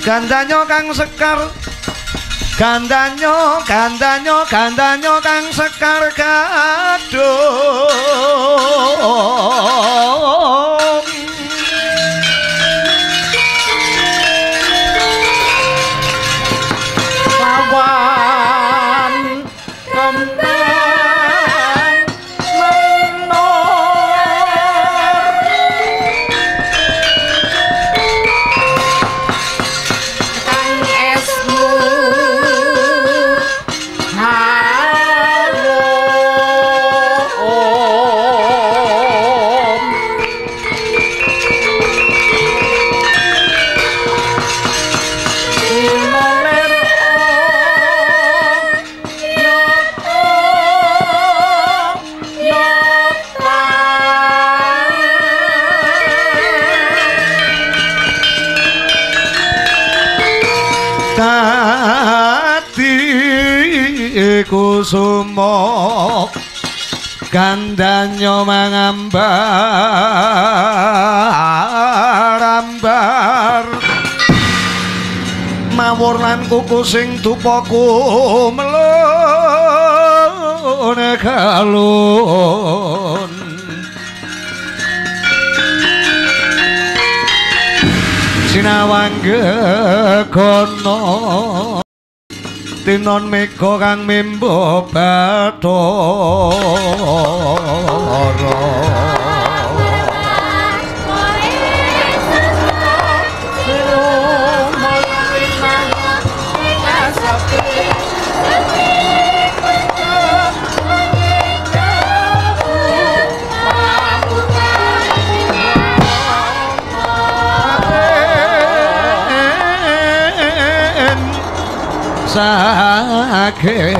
gandanyo kang sekar. Gandanyo gandanyo gandanyo kang sekar. Kadung Gandanyo mangambar ambar Mawur lan kuku sing tupaku melone kalun. Sinawang gekono Tinon meko kang mimbo saking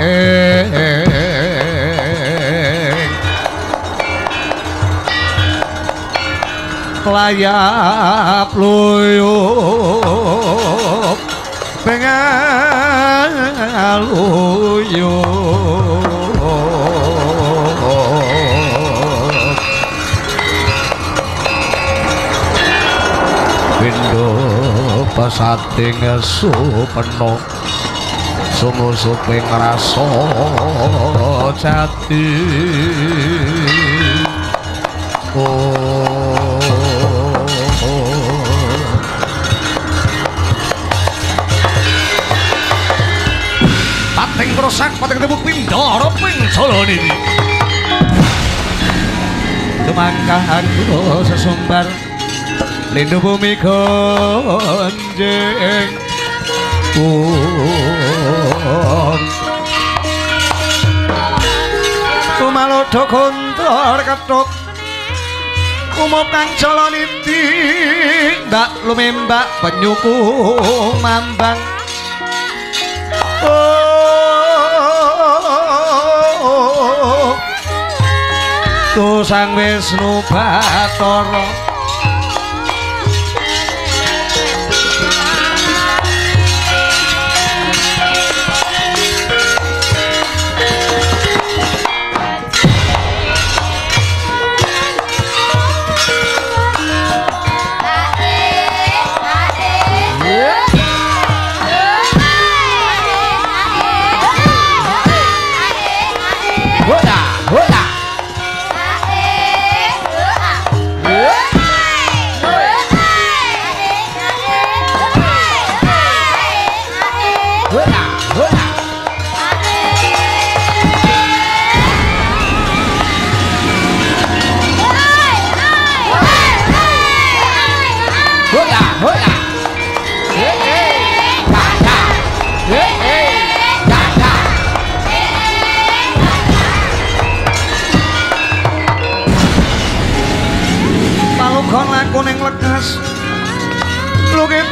layap luyup pengen Pindo pasating supeno sungusuping rasa jati oh Pating prosak pating tebuk pindoro ping soloni Kemangkahan kulo sesumbar Lindu bumi konjeng pun Kumalodo kontor ketuk. Umup kang coloniti Mbak lumembak penyuku mambang. Oh. Tu sang Wisnu Bathara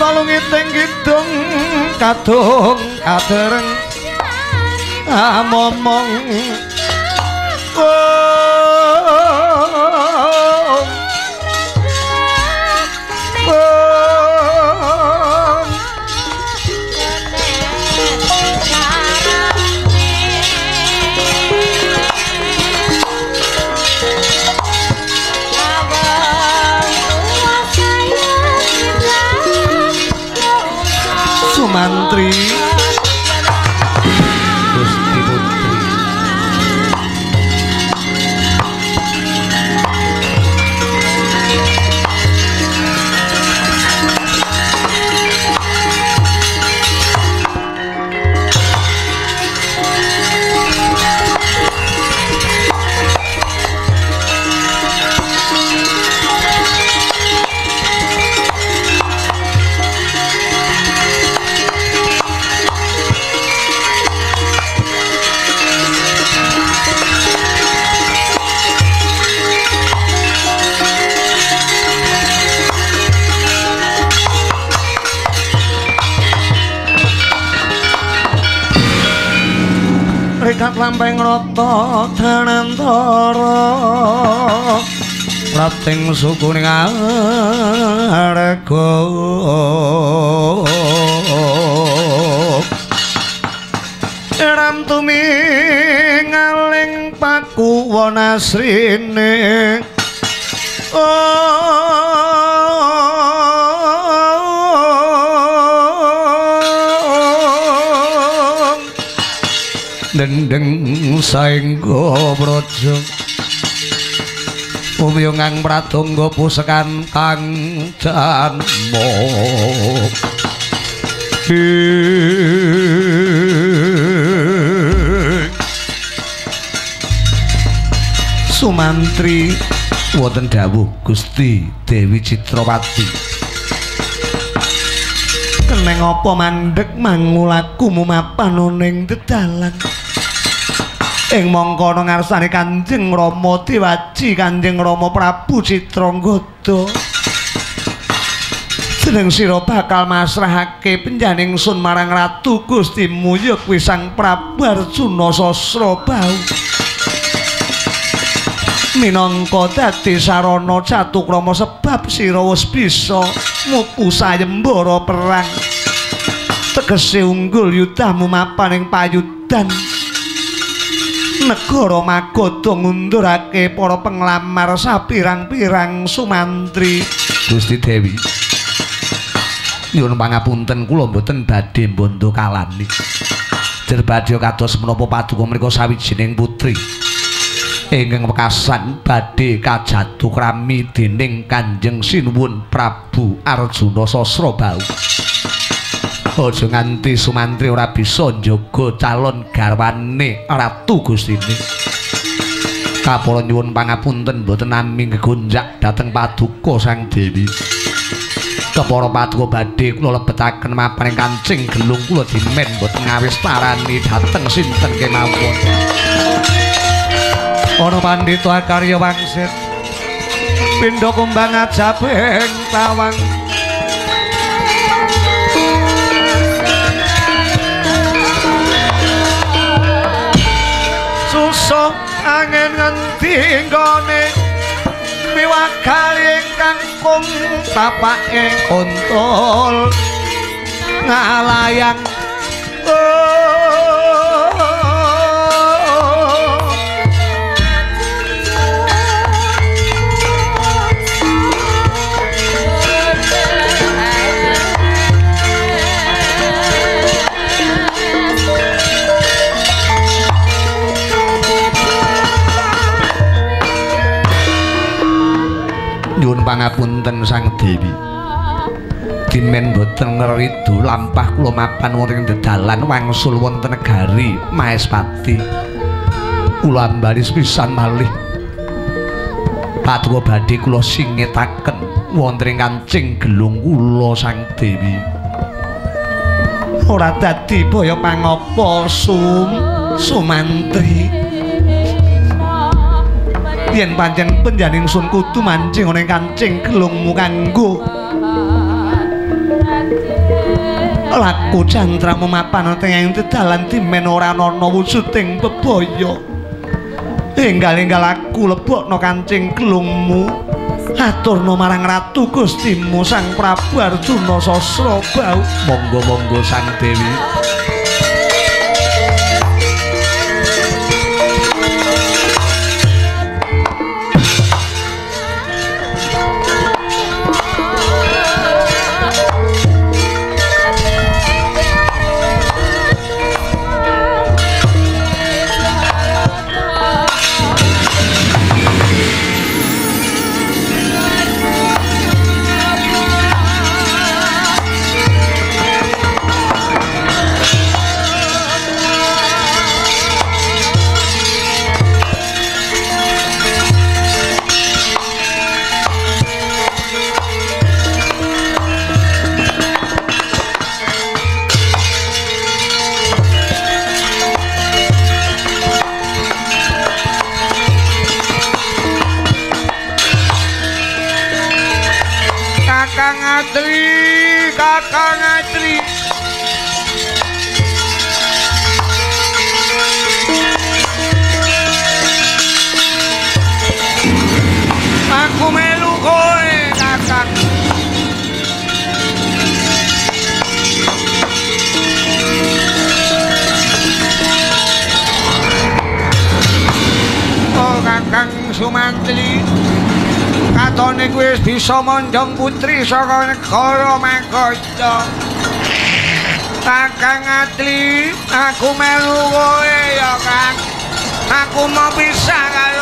Lungit lungit ing kidung kadung kadereng amomong lampeng rata dhanantara Rating suku ning arga Ram tumingaling pakuwon asrine saengga praja Umyungang pradonga pusekan kang janmo Sumantri wonten dawuh Gusti Dewi Citrawati. Keneng apa mandek mangulaku mumapan ning dedalan Ing mangkono ngarsane Kanjeng Rama diwaji Kanjeng Rama Prabu Citranggada Jeneng sira bakal masrahake penjaning sun marang Ratu Gusti Muya kuwi Sang Prabu Arjuna Sasrabau minangka dadi sarana catukrama sebab sira wis bisa ngupu sayembara perang. Tegese unggul yudamu mapan ing payudan negara magoda ngundurake para penglamar sapirang-pirang sumantri. Gusti Dewi nyuwun pangapunten kula mboten badhe mbondo kalani. Jer badhe kados menapa paduka menika sawijining putri. Ingkang wekasan badhe kajatuh krami dening Kanjeng Sinuwun Prabu Arjuna Sasrabau. Aja nganti Sumantri ora bisa njaga calon garwane Ratu Gustine. Kapala nyuwun pangapunten boten nami gegonjak dhateng paduka Sang Dewi. Kepara paduka badhe kula lebetaken mapan kancing gelung kula dimen boten ngawis dhateng sinten kemawon. ana pandhita karya wangsit pindha kumbang ajabeng tawang angin ngendi nggone. Miwah kali ingkang kung tapake kontol. Ngalayang oh pangapunten Sang Dewi. Dimen boten ngeridu lampah kula mapan wonten dedalan wangsul wonten negari Maespati. Kula ambaris pisan malih. Paduka badhe kula singetaken wonten ing kancing gelung kula Sang Dewi. Ora dadi baya pangapa sum sumantri. Yen pancen penjaning sun kudu mancing ana ing kancing gelungmu kanggo. Laku cantramu mapan ana ing dedalan dimen ora ana wujuding bebaya. Enggal-enggal aku lebokno kancing gelungmu. Aturno marang ratu Gustimu Sang Prabu Arjuna Sasrabau monggo-monggo Sang Dewi Somondong Putri saka negara Mangkaca. Kakang Adli, aku melu kowe ya, Kang. Aku mau pisah karo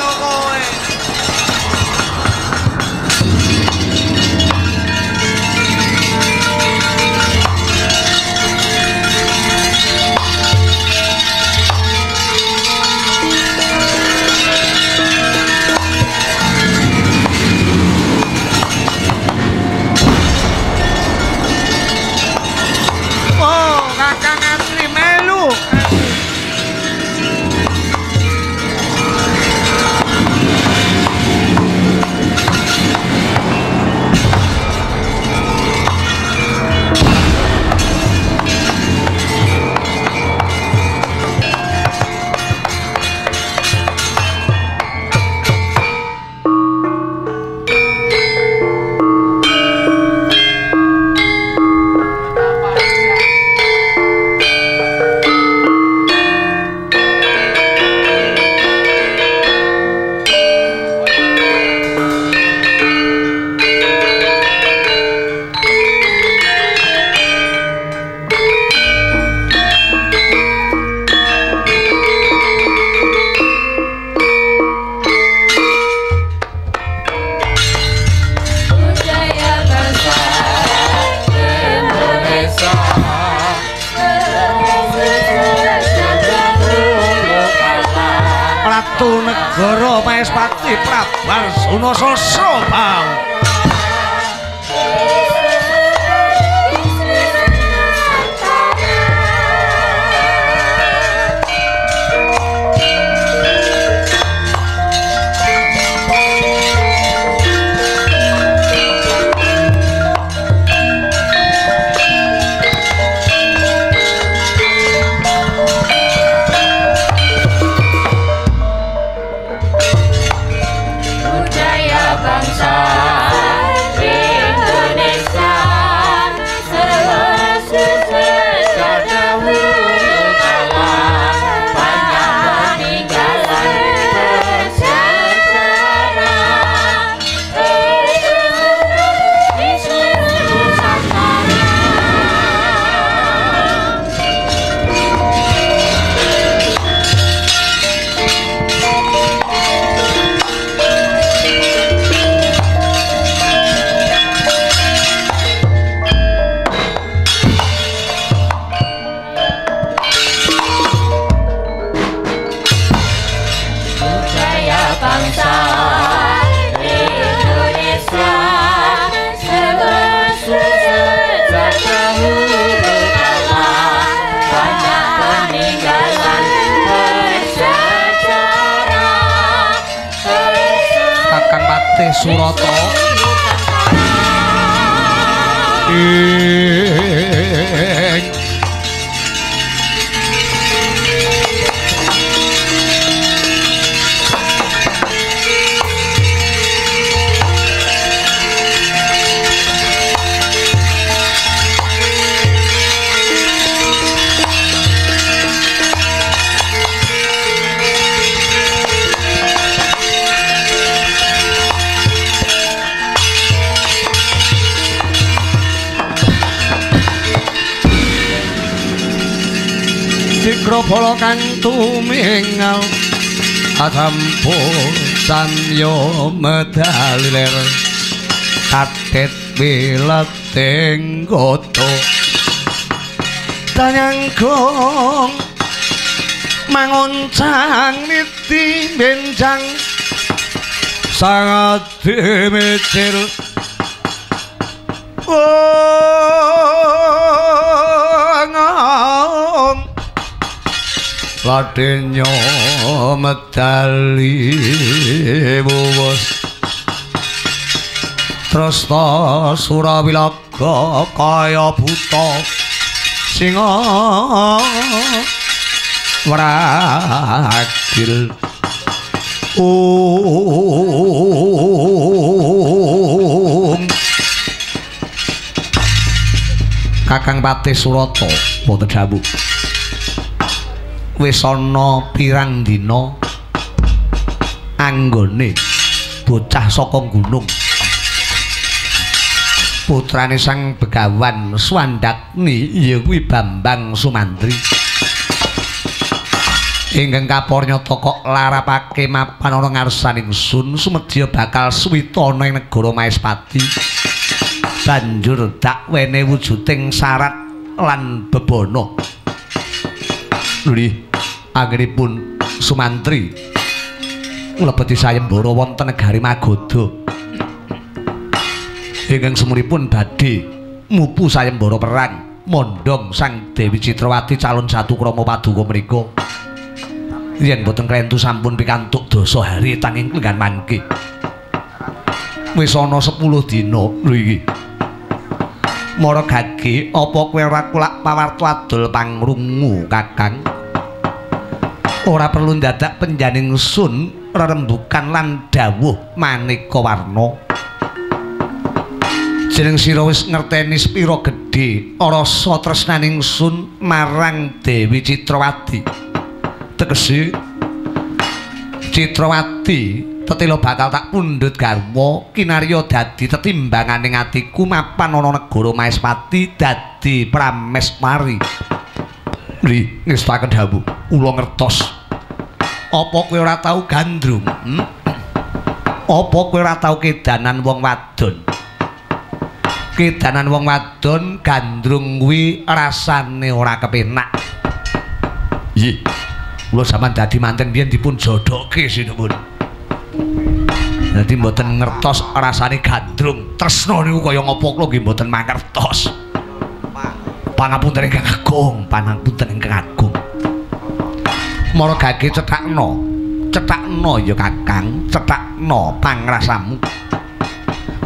Akampo san yo medalir Katit bila tenggoto Mangoncang niti benjang. Sangat dimicil Artinya medali buwus. Trasta Surawilaga kaya buta singa wrakil. Kakang Patih Surata boten dawuh wis ana pirang dina anggone bocah saka gunung. Putrane sang begawan Swandakni ya kuwi Bambang Sumantri. Ingkang kapornyata kok larapake mapan ana ngarsaning sun sumedya bakal suwita ana ing negara Maespati. Banjur dakwene wujuding syarat lan bebono Lih anggenipun Sumantri. Nglebeti sayembara wonten negari Magoda. Ingkang semuripun badhe mupu sayembara perang mondhong Sang Dewi Citrawati calon satu krama paduka mriku. Yen boten krentu sampun pikantuk dosa hari tanging lenggan mangke. Wis ana 10 dina iki Mara gage apa kowe ora kulak pawarto adol pangrungu Kakang ora perlu dadak penjaning sun rerembukan lan dawuh maneka warna. Jeneng sira wis ngerteni spira gedhe rasa tresnaning sun marang Dewi Citrawati. Tegese Citrawati tetelo bakal tak pundhut garwa kinarya dadi tetimbanganing atiku mapan ana negara Maespati dadi prameswari. Li ngestaken dawuh ula ngertos apa kowe ora tau gandrung? Hmm? apa kowe ora tau kedanan wong wadon? Kedanan wong wadon gandrung kuwi rasane ora kepenak. Iya kula sampean dadi manten biyen dipun jodohke sinuwun dadi mboten ngertos rasane gandrung. Tresna niku kaya ngapa kula nggih mboten mangertos. Pangapunten ingkang agung pangapunten ingkang agung mara gage cetakno cetakno ya kakang cetakno pangrasamu.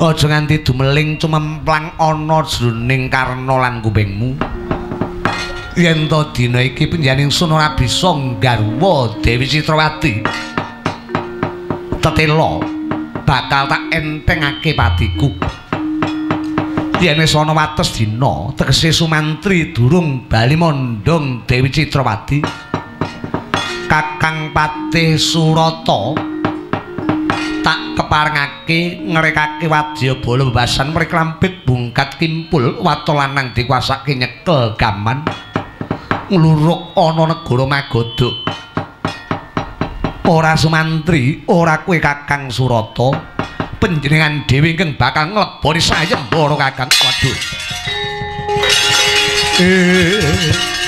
Aja nganti dumeling cumemplang ana jroning karna lan kupingmu yen to dina iki penjaning sun ora bisa nggarwa Dewi Citrawati. Tetelo bakal tak entengake patiku. Yen wis ana wates dina tegese Sumantri durung bali mondhong Dewi Citrawati Kakang Patih Surata tak keparengake ngrekake wadyabala bebasan mriklampit bungkat kimpul wato lanang dikuasake nyekel gaman ngluruk ana negara Magoda. Ora Sumantri, ora kowe Kakang Surata, panjenengan dhewe ingkang bakal ngleboni sayembara Kakang. Waduh. Eh.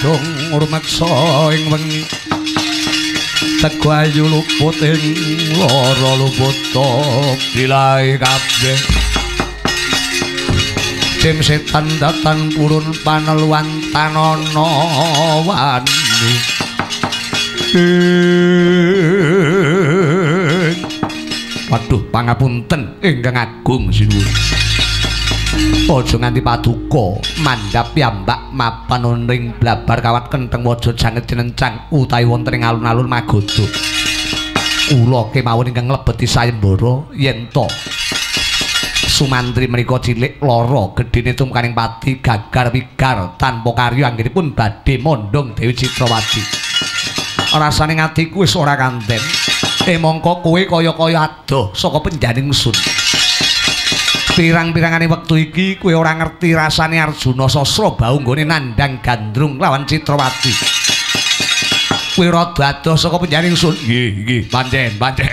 Ana kidung rumeksa ing wengi. Tegwayu luput ing lara luput dilahi kabeh. Jem setan datan purun paneluan tanana wani. Waduh pangapunten ingkang agung sinuwun Aja nganti paduka mandhap piyambak mapan ring blabar kawat kenteng waja janget jenencang utawi wonten ing alun-alun Magoda. Ula kemawon ingkang nglebeti sayembara yen to Sumantri menika cilik lara gedhene tumkaning pati gagar wigar tanpa karya anggenipun badhe mondhong Dewi Citrawati. Rasane atiku wis ora kanten. Eh mongko kowe kaya-kaya adoh saka penjaning sun. Pirang-pirangane wektu iki kowe ora ngerti rasane Arjuna Sasra bau nggone nandhang gandrung lawan Citrawati. Kowe rada adoh saka penjaring sun. Nggih, nggih, pancen, pancen.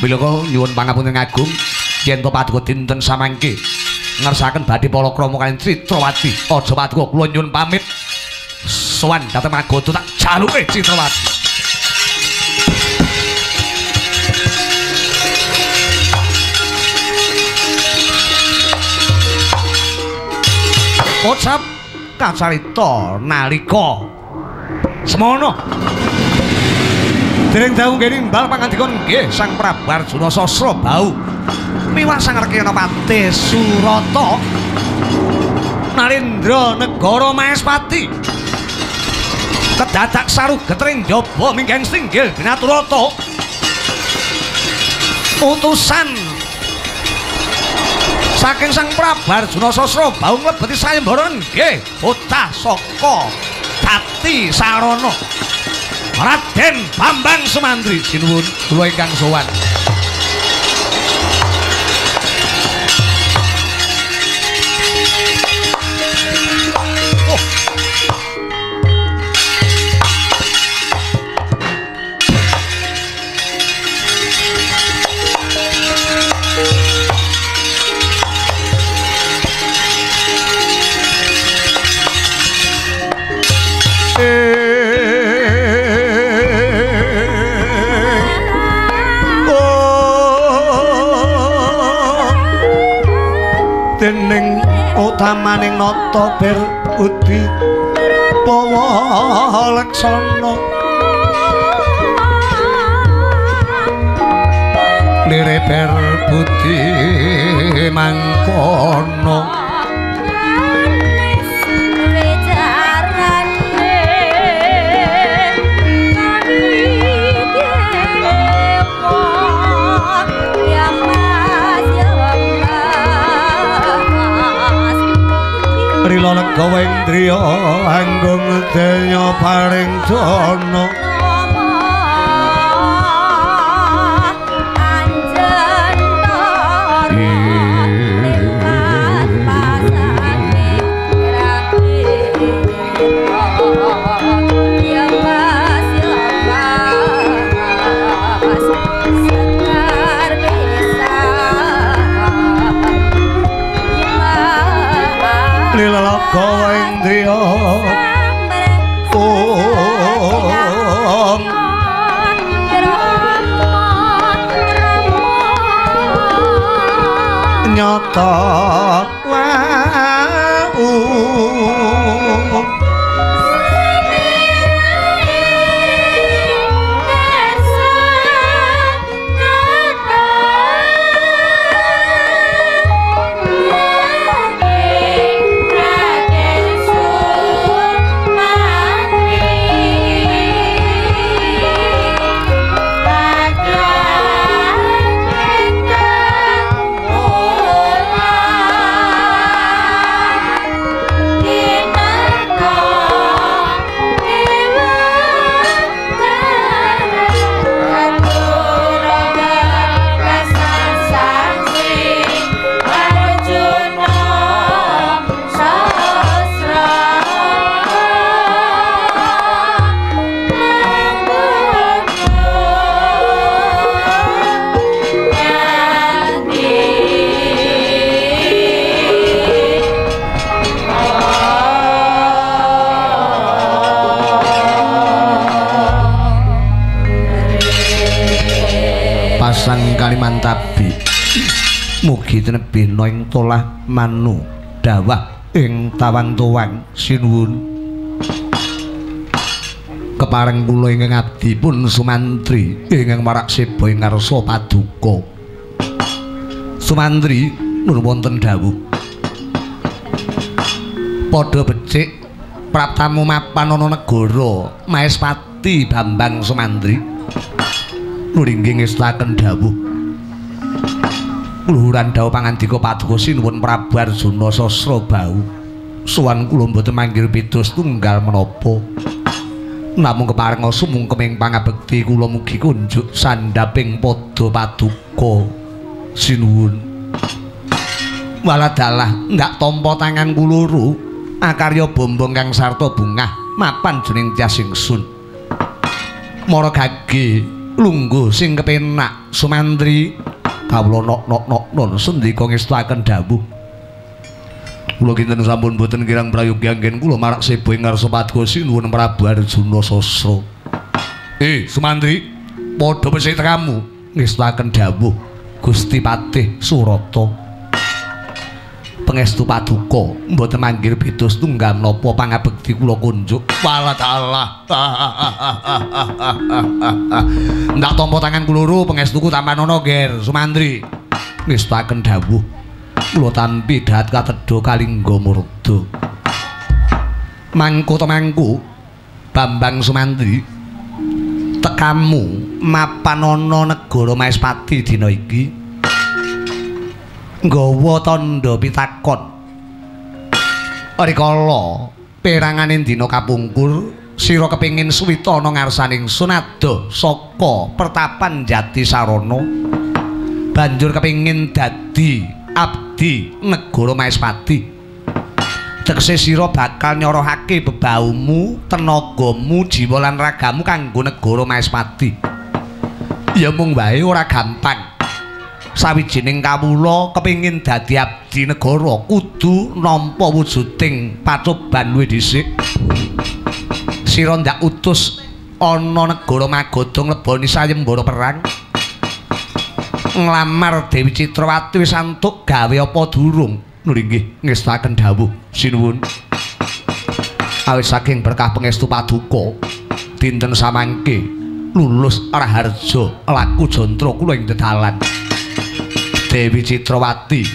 Mila nyuwun pangapunten agung yen to paduka dinten samangke ngersaken badhe palakrama kaliyan Citrawati. Aja paduka kula nyuwun pamit. sowan dhateng Magodo tak jaluke Citrawati. Kocap kacarita nalika. Semono. Dereng dawu nggih nimbal pangandikon nggih Sang Prabu Arjuna Sasra bau. Miwah Sang Rekena Pati Surata. Narendra Negara Mahespati kedadak saru getring jaba minggeng singgil binaturata utusan saking Sang Prabu Arjuna Sasra bau mlebeti sayembara nggih bocah saka Dati Sarana. Raden Bambang Sumantri sinuwun kula ingkang sowan utamaning nata ber udi pawa leksana lire ber budi mangkono Legawa Indriya anggung denya paring dana Legawa Indriya Om nyata mugi tinebena ing tolah manu dawah ing tawang tuwang sinuwun. Kepareng kula ingkang abdi pun sumantri ingkang marak seba ing ngarsa paduka. Sumantri nur wonten dawuh. Padha becik praptamu mapan ana negara Mahespati Bambang Sumantri. Nuringgih ngestaken dawuh luhuran dawuh pangandika paduka sinuwun Prabu Arjuna Sasra bau. Sowan kula mboten manggil pidus tunggal menapa? Namung keparenga sumungkeming pangabekti kula mugi kunjuk sandhaping padha paduka sinuwun. Waladalah ndak tampa tangan kuluru akarya bombong kang sarta bungah mapan jeneng Tyasingsun mara gage lungguh sing kepenak Sumantri. Kawula nok nok nok non sendika ngestaken dawuh Kula kinten sampun boten kirang prayogi anggen kula marak sebo ing ngarsa Padgosi nuwun Prabu Arjuna Sasra. Eh, Sumantri, padha pesih tekamu ngestaken dawuh Gusti Patih Surata. Pangestu paduka, mboten manggil beda setunggal menapa pangabekti kula kunjuk. Wala ta'ala. Ndak tampa tangan kuluru pangestuku tampanono ger, Sumantri. Ngestaken dawuh kula tampi dahat katedha kalingga murda. Mangku to mangku, Bambang Sumantri. Tekamu mapan ana negara Maespati dina iki. nggawa tandha pitakon. Rikala peranganing dina kapungkur, sira kepingin suwita ana ngarsaning sunada saka pertapan Jati Sarana. Banjur kepingin dadi abdi negara Maespati. Tegese sira bakal nyorohake bebaumu, tenagamu, jiwa lan ragamu kanggo negara Maespati. Ya mung wae ora gampang. sawijining kawula kepingin dadi abdi negara kudu nampa wujuding pacoban luwih dhisik sira ndak utus ana negara magodong leboni sayembara perang nglamar Dewi Citrawati wis antuk gawe apa durung? Nggih ngestaken dawuh. Sinuwun. Awit saking berkah pangestu paduka dinten samangke lulus raharja laku jantra kula ing dedalan Dewi Citrawati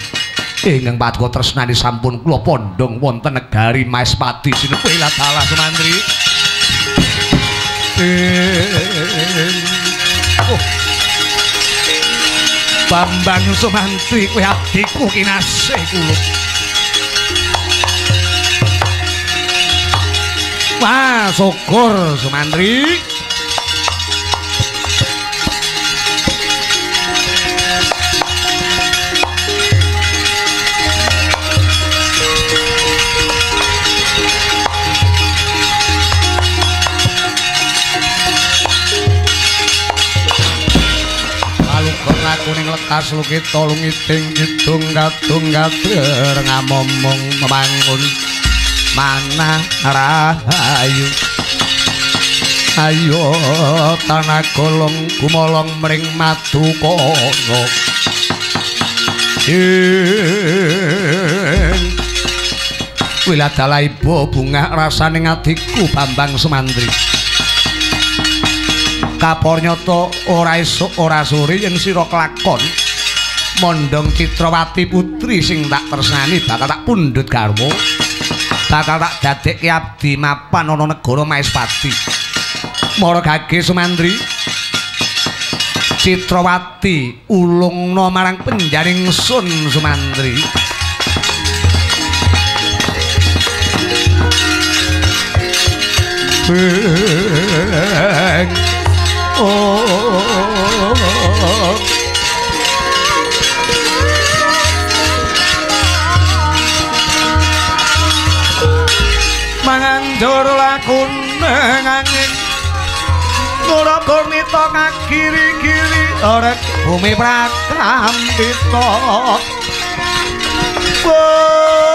ingkang paduka tresnani sampun kula pondhong wonten negari Maespati. Sinepi ladala Sumantri. Oh. Bambang Sumantri kowe abdiku kinasih kula. Wah, syukur Sumantri. Lekas lukita lungiting kidung kadung kader ngamomong memangun mana rahayu. Ayo tanah golong kumolong mring madu kono. Wiladala ibu bunga rasaning adikku Bambang Sumantri kapor nyoto ora esuk ora sore yen sira kelakon. Mondong Citrawati putri sing tak tresnani bakal tak pundhut garwa. Bakal tak dadekke abdi mapan ana negara Maespati. Mara gage Sumantri. Citrawati ulungna marang penjaring sun Sumantri. Beng Manganjur lakune angin Nura gurnita ngakiri-kiri Orek bumi prakampita Matolo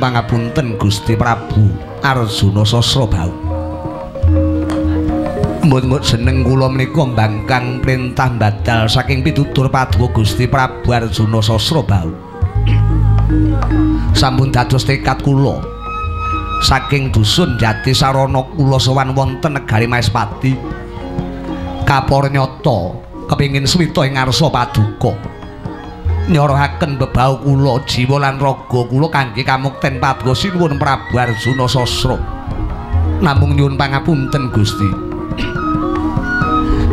pangapunten Gusti Prabu Arjuna Sasra Bau. Mbut-mbut seneng kula menika mbangkang perintah badal saking pitutur paduka Gusti Prabu Arjuna Sasra Bau. sampun dados tekad kula saking dusun Jati Sarana kula sowan wonten negari Maespati kapor nyata kepingin swita ing ngarsa paduka nyorohaken bebau kula jiwa lan raga kula kangge kamukten paduka sinuwun Prabu Arjuna Sasra namung nyuwun pangapunten Gusti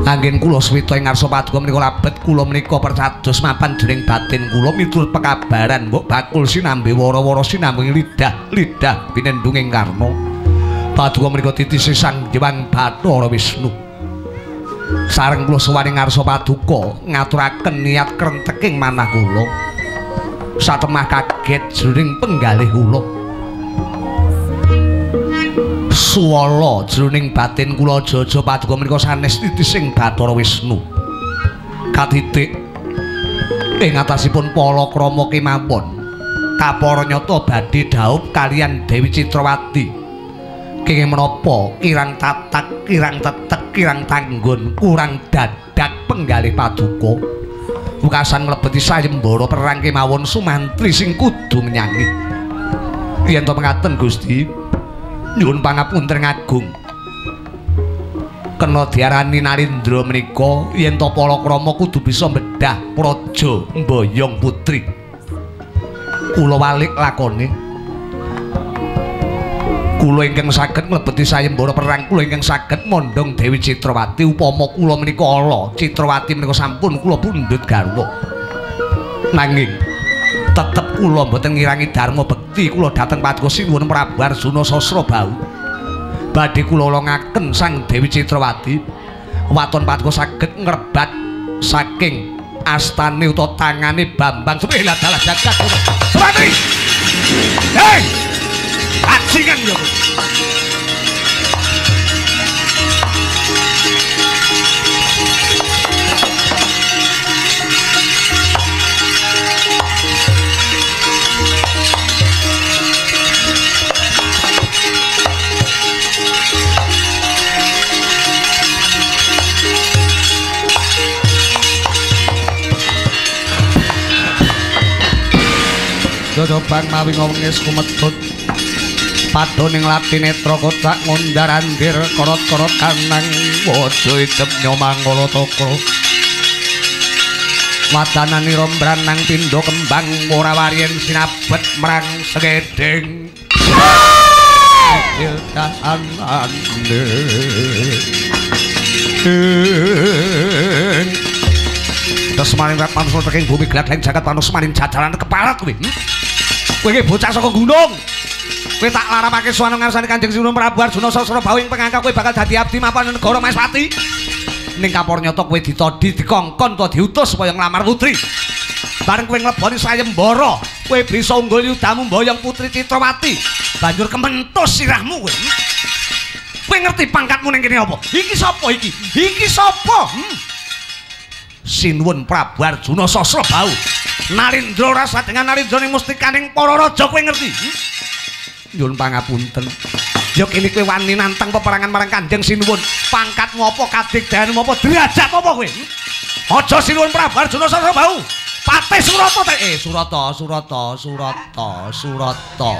Anggen kula swita ing ngarsa paduka menika labet kula menika percados mapan dening batin kula miturut pekabaran mbok bakul sinambe wara-wara sinambe lidah lidah pinendunging karna. Paduka menika titise Sang Hyang Bathara Wisnu. Sareng kula suwani ngarsa paduka ngaturaken niat krenteking manah kula. Satemah kaget jroning penggalih kula. Suwala jroning batin kula jaja paduka menika sanes titising Bathara Wisnu. Katitik ing atasipun palakrama kemawon kapara nyata badhe dhaup kalian Dewi Citrawati. Kenging menapa kirang tatak, kirang tetek, kirang tanggon, kurang dadak penggalih paduka. Wukasan mlebeti sayembara perang kemawon sumantri sing kudu menyangi. To mengaten Gusti, nyuwun pangapunten ngagung. Kena diarani Narendra menika yen to palakrama kudu bisa mbedah praja mboyong putri. Kula walik lakone. Kula ingkang saged mlebeti sayembara perang kula ingkang saged mondhong Dewi Citrawati upama kula menika ala Citrawati menika sampun kula pundhut garwa. Nanging tetep kula mboten ngirangi dharma bekti kula dhateng Paduka Sinuwun Prabu Arjuna Sasrabau. Badhe kula longaken Sang Dewi Citrawati waton Paduka saged ngrebat saking astane utawa tangane Bambang dalah jagat. Semantri! Hei! asingan ya Dodobang mawi ngomong es kumedhut Padoning lati netra kotak ngundaran dir korot-korot kanang Wojo idep nyomang kolo toko Wadanan nirom kembang Mura warien sinabet merang segedeng Ilkahan ande Terus semarin rat manus teking bumi gelat lain jagat manus semarin jajaran kepala kuwi. Hmm? Kowe iki bocah saka gunung. Kowe tak larapake suwana ngarsane Kanjeng Sunan Prabu Arjuna Sasrabawa ing pengangka kowe bakal dadi abdi mapan negara Maespati. Ning kapur nyata kowe ditodi dikongkon utawa diutus supaya nglamar putri. Bareng kowe ngleboni sayembara, kowe bisa unggul yudamu mboyong putri Citrawati. Banjur kementus sirahmu kowe. Kowe ngerti pangkatmu ning kene apa? Iki sapa iki? Iki sapa? Hmm? Sinuwun Prabu Arjuna Sasrabau. Narendra rasa dengan Narendra ning mustikaning para raja kowe ngerti? Hmm? Nyuwun pangapunten. Ya kene kowe wani nantang peperangan marang Kanjeng Sinuwun. Pangkatmu apa, kadigdayanmu apa, derajat apa kowe? Aja Sinuwun Prabu Arjuna Sasrabau. Patih Surata ta eh Surata, Surata, Surata, Surata.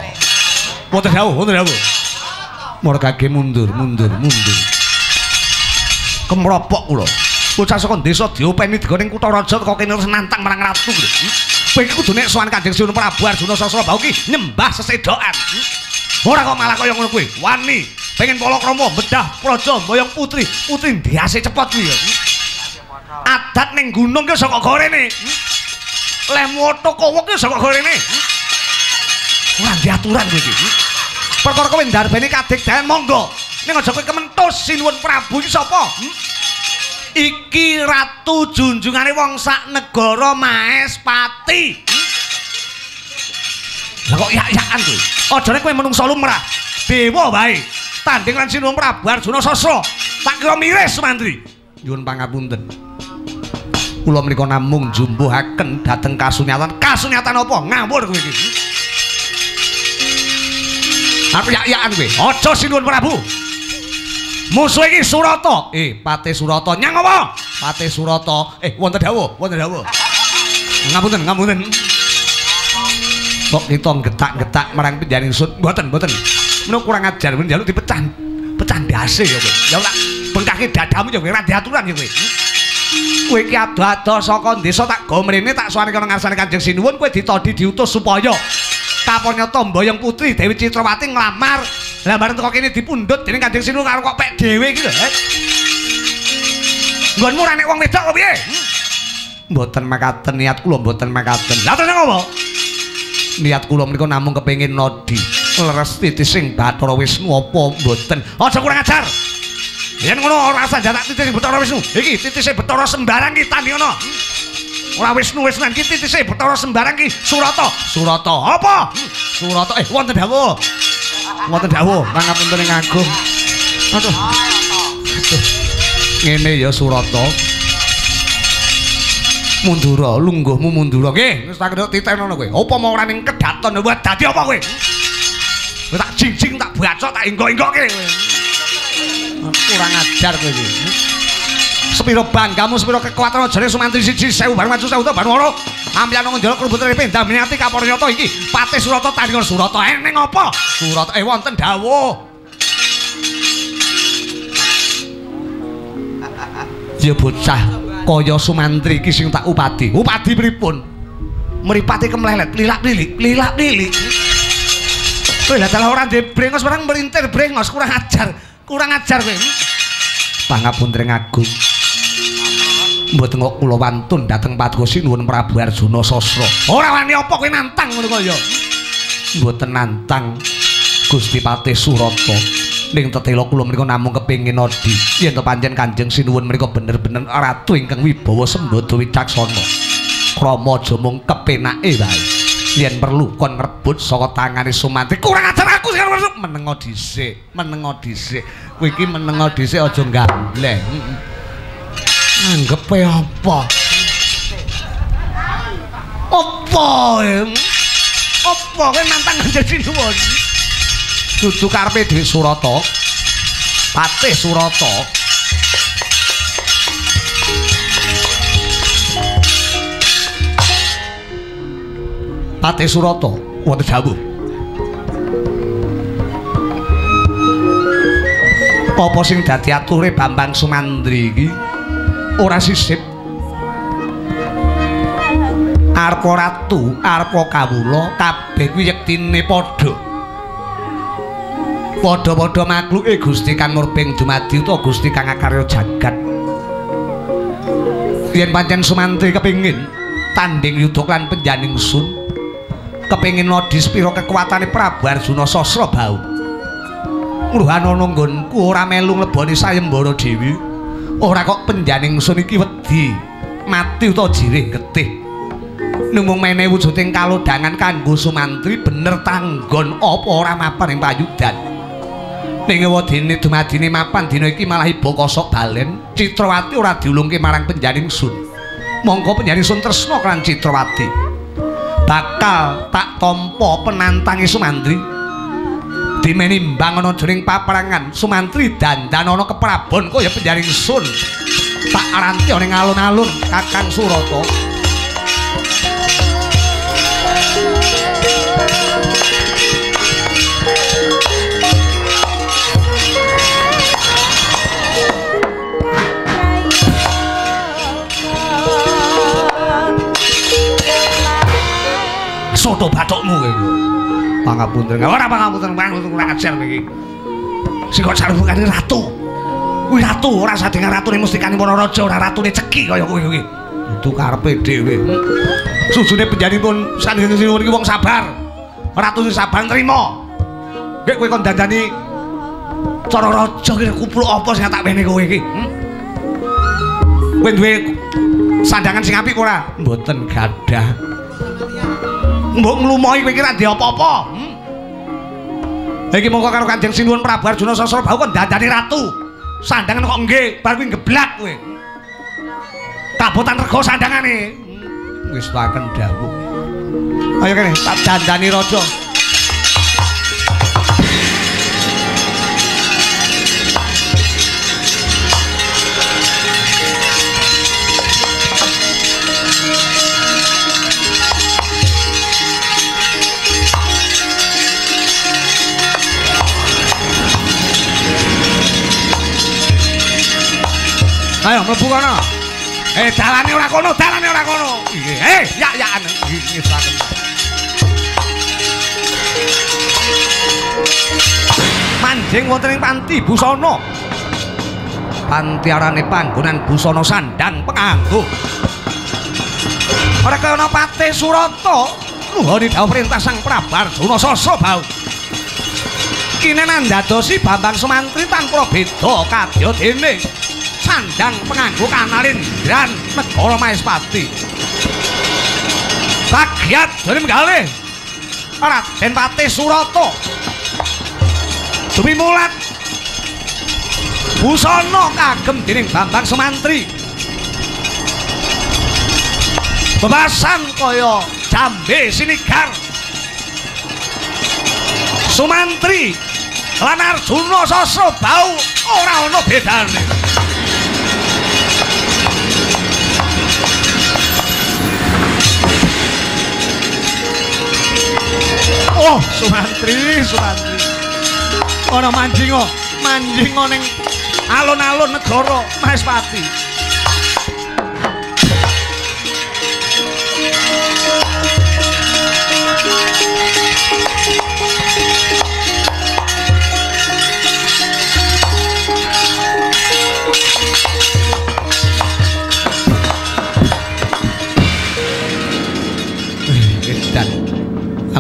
Wonten dawuh, wonten dawuh. Murkage mundur, mundur, mundur. Kemropok kula. bocah saka desa diopeni digoning kutha raja kok kene nantang marang ratu. Kowe iki kudu nek sowan Kanjeng Sunan Prabu Arjuna Sasrabau ki nyembah sesedokan. Ora kok malah kaya ngono kuwi. Wani pengen palakrama bedah praja mboyong putri, putri ndiase cepet kuwi. Adat ning gunung ki saka gorene. Leh moto kowo ki saka gorene. Ora diaturan kowe iki. Perkara kowe ndarbeni kadigdayan monggo. Ning aja kowe kementus sinuwun Prabu iki sapa? Hmm? iki ratu junjungane wong sak negara Maespati. Lah kok yak-yakan kowe? Nek kowe menungso lumrah. Dewa bae. Tanding lan Sinuwun Prabu Arjuna Sasra. Tak kira miris Sumantri. Nyuwun pangapunten. Kula menika namung jumbuhaken dhateng kasunyatan. Kasunyatan apa? Ngawur kowe iki. Aku yak-yakan kowe. Aja Sinuwun Prabu. Musuh iki Surata. Eh, Pate Surata. Nyang apa? Pate Surata. Eh, wonten dawuh, wonten dawuh. Ngapunten, ngapunten. Kok kita getak-getak marang penjaring sun? Mboten, mboten. Menawa kurang ajar, men njaluk dipecah. Pecah ndase ya kowe. Ya ora bengkake dadamu ya kowe ora diaturan ya kowe. Kowe iki ado-ado saka desa tak go mrene tak suwane kana ngarsane Kanjeng Sinuwun kowe ditodi diutus supaya kapurnyata mboyong putri Dewi Citrawati nglamar Lah bareng teko kene dipundhut dening Kanjeng Sinuwun karo kok pek dhewe iki lho. eh. Nggonmu ora nek wong wedok kok piye? Mboten makaten niat kula mboten makaten. Lah terus ngopo? Niat kula menika namung kepengin nodi leres titising Bathara Wisnu apa mboten. Aja kurang ajar. Yen ngono ora sanjata titis Bathara Wisnu. Iki titise Bathara sembarang ki tani ngono. Ora Wisnu Wisnuan ki titise Bathara sembarang ki Surata. Surata apa? Surata eh wonten dawuh. Wonten dawuh pangapunten ing agung. Aduh. Ngene ya Surata. Mundura, lungguhmu mundura. Nggih, wis tak kenduk titen ngono kowe. Apa mau ora ning kedaton wae dadi apa kowe? Kowe tak jinjing tak bacok tak enggok-enggokke kowe. kurang ajar kowe iki. Sepiro banggamu, sepiro kekuatan jare Sumantri siji sewu bareng maju sewu bareng loro. Ampian nang njero krubut repe ndamiati kapurnata iki. Patih Surata tandingan Surata eneng apa? Surata eh wonten dawuh. Ya bocah kaya Sumantri iki sing tak upadi. Upadi pripun? Mripate kemlelet, lilak-lilik, lilak-lilik. Kowe lah dalah ora ndek brengos barang melintir brengos kurang ajar. Kurang ajar kowe. Pangapunten Agung. Mboten kok kula wantun dhateng Paduka Sinuwun Prabu Arjuna Sasra. Ora wani apa kowe nantang ngono kaya. Mboten nantang Gusti Patih Surata. Ning tetela kula menika namung kepengin odi yen to pancen Kanjeng Sinuwun menika bener-bener ratu ingkang wibawa sembada wicaksana. Krama aja mung kepenake wae. Yen perlu kon ngrebut saka tangane Sumantri. Kurang ajar aku sing menengo dhisik, menengo dhisik. Kowe iki menengo dhisik aja gambleng. Anggepe apa? Apa? Apa kowe nantang Kanjeng Sinuwun? Dudu karepe Dewi Surata. Patih Surata. Patih Surata wonten dawuh. Apa sing dadi ature Bambang Sumandri iki ora sisip. Arpa ratu, arpa kawula, kabeh kuwi yektine padha. Padha-padha makluke Gusti kang murbeng dumadi utawa Gusti kang akarya jagat. Yen pancen Sumantri kepingin tanding yudha lan penjaning sun, kepingin nodis pira kekuatane Prabu Arjuna Sasra bau. Ngruhan ana nggonku ora melu ngleboni sayembara dewi. Ora kok penjaning sun iki wedi mati utawa jirih getih. Numung mene wujuding kalodhangan kanggo Sumantri bener tanggon apa ora mapan ing payudan. Ning wedine dumadine mapan dina iki malah iba kosok balen, Citrawati ora diulungke marang penjaning sun. Monggo penjaning sun tresna kan Citrawati. Bakal tak tampa penantange Sumantri. dimeni mbang ana jering paperangan Sumantri dandan ana keprabon kaya penjaring sun tak aranti ana alun-alun Kakang Surata soto bathukmu kowe. Pangapunten. Ora pangapunten kurang ajar iki. Sing kok sarungane ratu. Kuwi ratu ora sadengan ratune mustikane para raja ora ratune ceki kaya kowe kuwi itu karepe dhewe sujune penjanipun sanjeng sinuwun iki wong sabar. Ratu sing sabar nrimo. Nek kowe kon dandani cara raja ki kupluk apa sing tak wene kowe iki? Hmm? kowe duwe sandangan sing apik ora? Mboten gadah mbok nglumohi kowe iki ra ndek apa-apa. Hmm? Iki mongko karo Kanjeng Sinuwun Prabu Arjuna Sasra bau kon dandani ratu. Sandangan kok nggih, bar kuwi geblak kowe. Kabotan rego sandangane. Hmm, Wis tak dawuh. Ayo kene, tak dandani raja. Ayo mlebu kono. Eh dalane ora kono, dalane ora kono. Eh ya ya iki saken. Manjing wonten ing panti busana. Panti arane panggonan busana sandang penganggo. Ora kaya ana Patih Surata nuhoni dawuh perintah Sang Prabu Arjuna Sasa bau. kine nandadosi Bambang Sumantri tanpa beda kadya dene sandang penganggo kanalindran negara Maespati. Bagiat dening galih Raden Patih Surata. Demi mulat busana kagem dening Bambang Sumantri. Bebasan kaya jambe sinigar. Sumantri lan Arjuna Sasrabau ora ana bedane. Oh, Sumantri, Sumantri. Ana manjinga, manjinga ning alun-alun negara Maespati.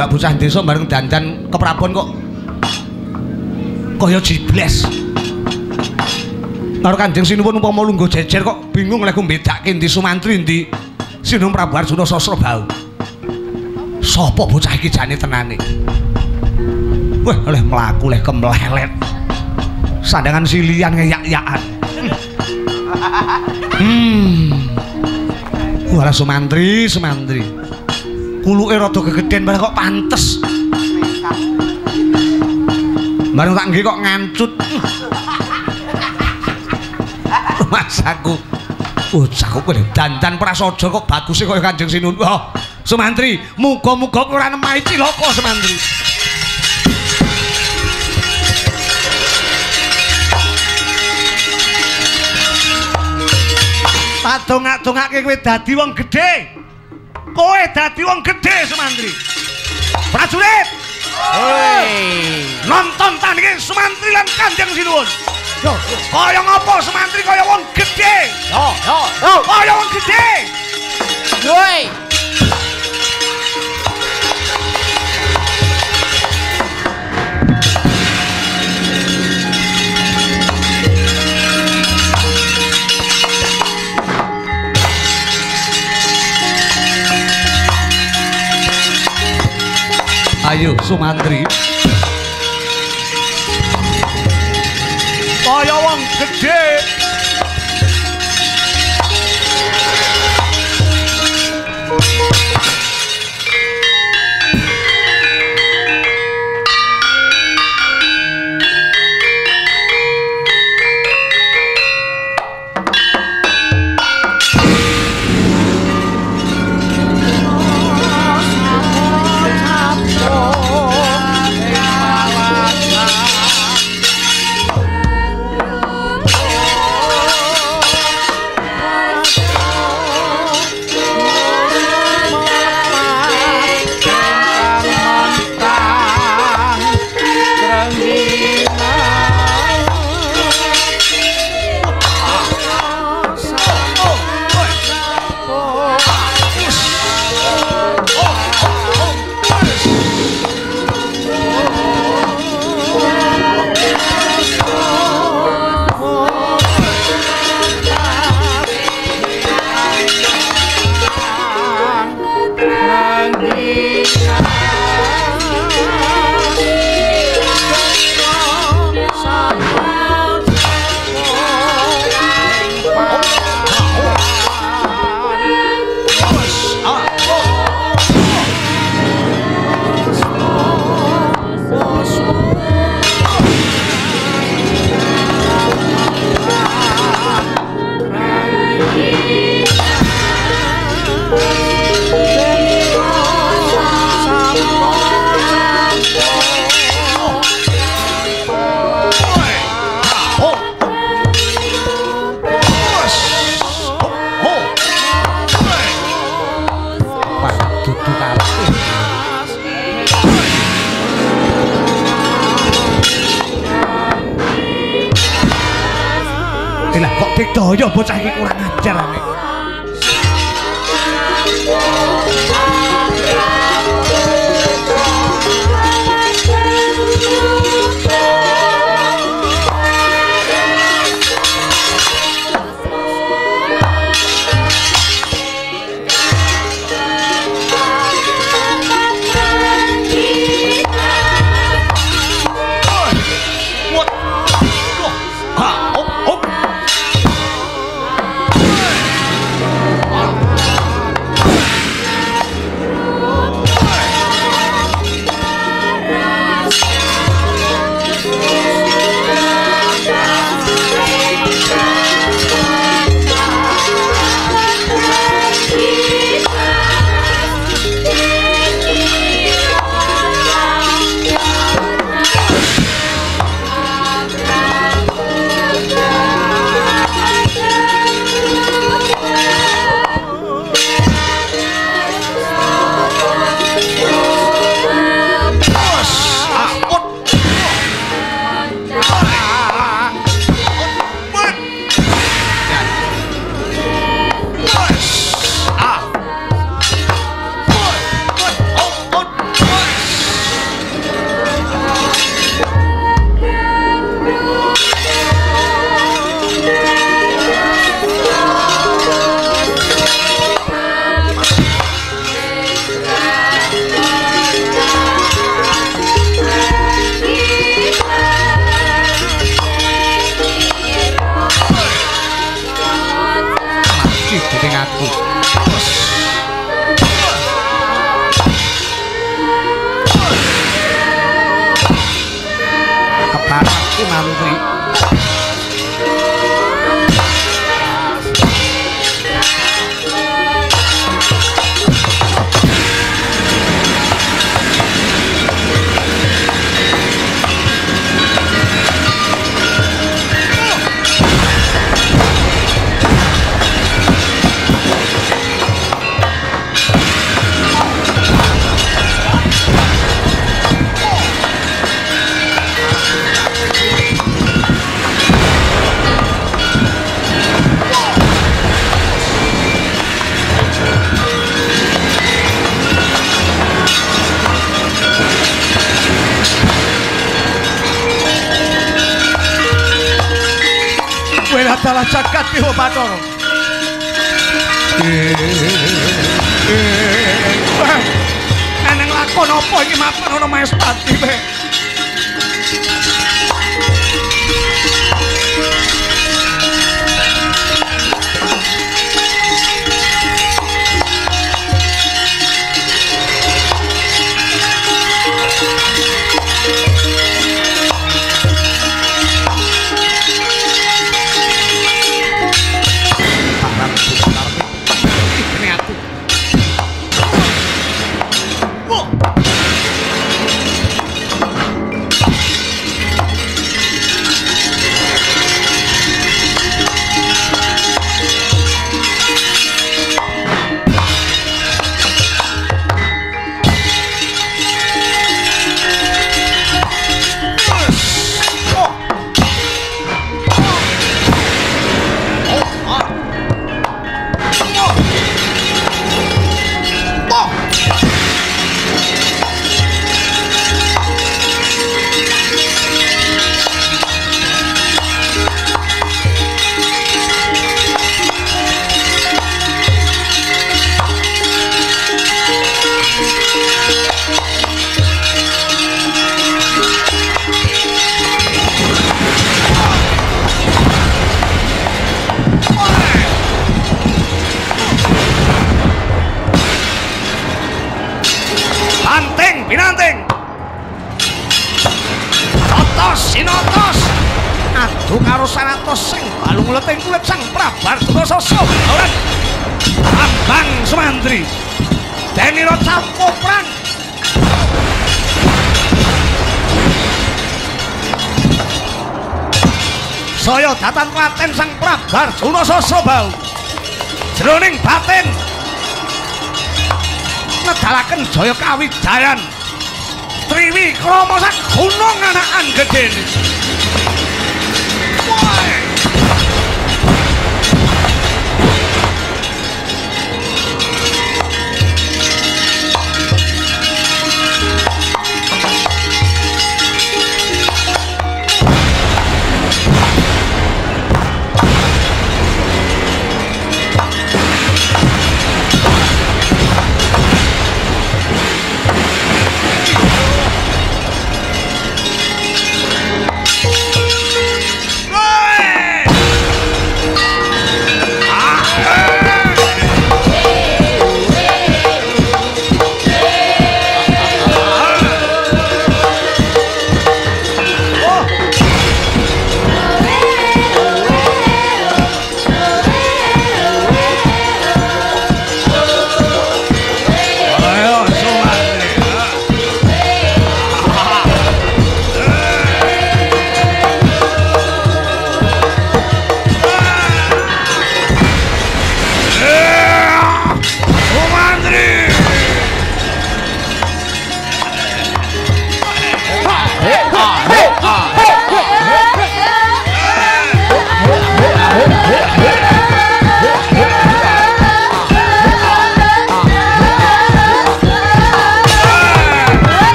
Ambak bocah desa bareng dandan keprabon kok kaya jibles. Karo Kanjeng Sinuwun umpama lungguh jejer kok bingung lek mbedake ndi Sumantri ndi Sinung Prabu Arjuna Sasrabau. Sopo bocah iki jane tenane? Wah, oleh mlaku leh kemlelet. Sandangan silian ngeyak-yakan. Hmm. Wala Sumantri, Sumantri. Kuluke rada gegeden bareng kok pantes. Bareng tak nggih kok ngancut. Masaku. Bocah kok kowe dandan prasaja kok baguse kaya Kanjeng Sinun. Wah, Sumantri, muga-muga ora nemahi cilaka Sumantri. Tak dongak-dongake kowe dadi wong gedhe. Kowe dadi wong gedhe Sumantri. Prajurit, Hoi. nonton tandingan Sumantri lan Kanjeng Sinuwun. Yo, kaya ngapa Sumantri kaya wong gedhe? Yo, yo, yo. Kaya wong gedhe. Hoi. Ayo Sumantri. Kaya wong gedhe. Lah kok dikdaya bocah iki kurang ajar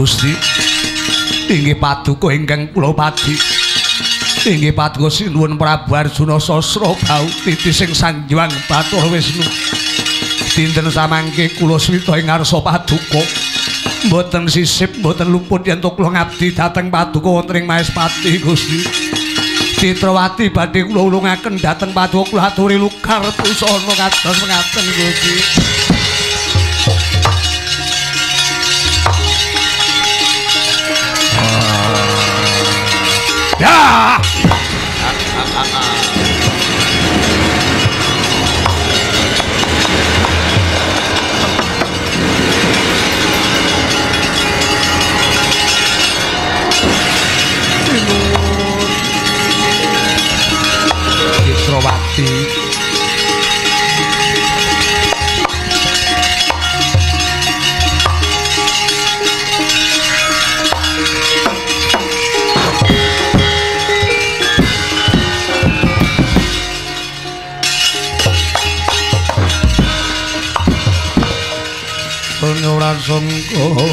Gusti. Inggih paduka ingkang kula pati. Inggih paduka sinuwun Prabu Arjuna Sasra bau titising Sanjang Bathara Wisnu. Dinten samangke kula swita ing ngarsa paduka. Mboten sisip, mboten luput yen kula ngabdi dhateng paduka wonten ing Maespati Gusti. Citrawati badhe kula ulungaken dhateng paduka kula aturi lukar pusana kados mengaten Gusti. Ya!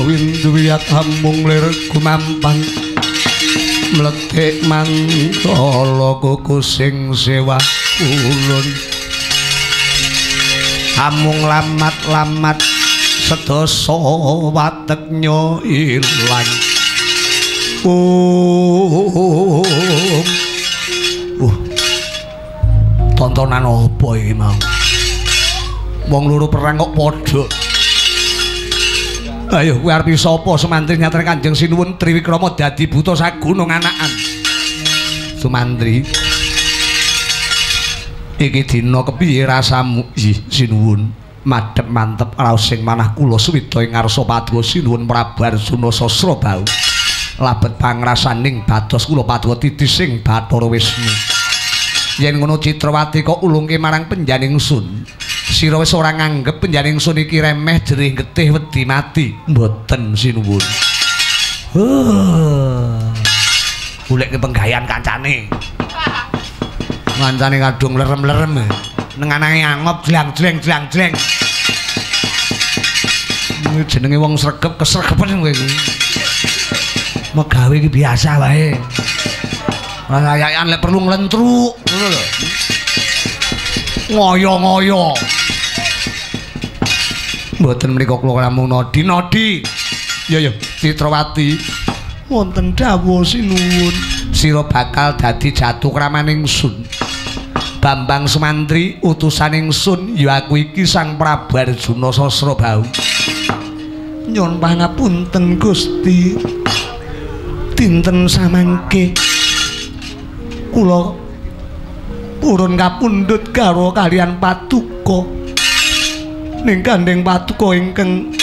Windu wiyat amung lir gumampang. Mletik mantala kuku sing sewa ulun amung lamat-lamat sedasa wateknya ilang Oh, uh, tontonan apa iki mau? Wong loro perang kok padha. Ayo kuwi arep sapa Sumantri nyater Kanjeng Sinuwun Triwikrama dadi buta sagunung anakan. Sumantri. Iki dina kepiye rasamu, Ih, Sinuwun? Madhep mantep raos sing manah kula suwita ing ngarsa paduka Sinuwun Prabu Arjuna Sasra Bau. Labet pangrasaning bados kula paduka titising Bathara Wisnu. Yen ngono Citrawati kok ulungke marang penjaning sun. Sira wis ora nganggep penjaning sun iki remeh jerih getih wedi mati. Mboten sinuwun. Golek ke penggayan kancane. Kancane kadung lerem-lerem. Neng anake angop jlang-jleng jlang-jleng. Jenenge wong sregep kesregepen kowe iki. Megawe iki biasa wae. Rayayan lek perlu lho. Ngoyo-ngoyo. Mboten mriku kula namung nodi-nodi. Ya ya, Citrawati. Wonten dawuh sinuwun, sira bakal dadi jatuh kramaning sun. Bambang Sumantri utusaning sun ya aku iki Sang Prabu Arjuna Sasra Bau. Nyuwun pangapunten Gusti. Dinten samangke kula purun kapundhut karo kalian Patuko. Ning gandeng Patuko ingkang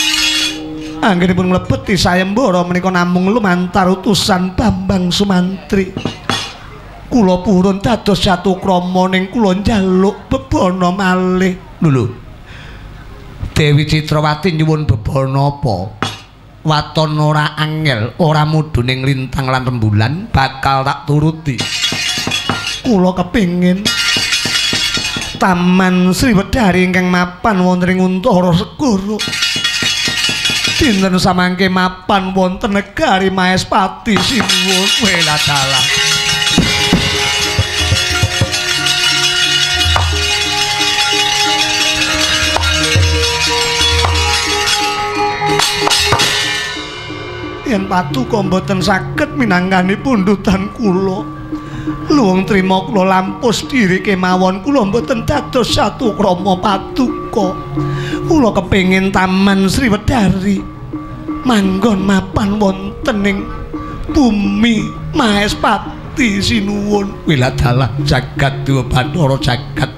anggenipun mlebeti sayembara menika namung lumantar utusan Bambang Sumantri. Kula purun dados Jatukrama ning kula njaluk bebana malih. Lho. Dewi Citrawati nyuwun bebana apa? Waton ora angel, ora mudhuning lintang lan rembulan bakal tak turuti. Kula kepingin Taman Sriwedari ingkang mapan wonten ing Untara Segara. Dinten samangke mapan wonten negari Maespati sinuwun wela dalang. yen patuko mboten saged minangkani pundutan kula luwung trima kula lampus diri kemawon kula mboten dados satu krama patuko kula kepengin taman Sriwedari manggon mapan wonten ing bumi Mahespati sinuwun. Wiladalah jagat dewa Bathara jagat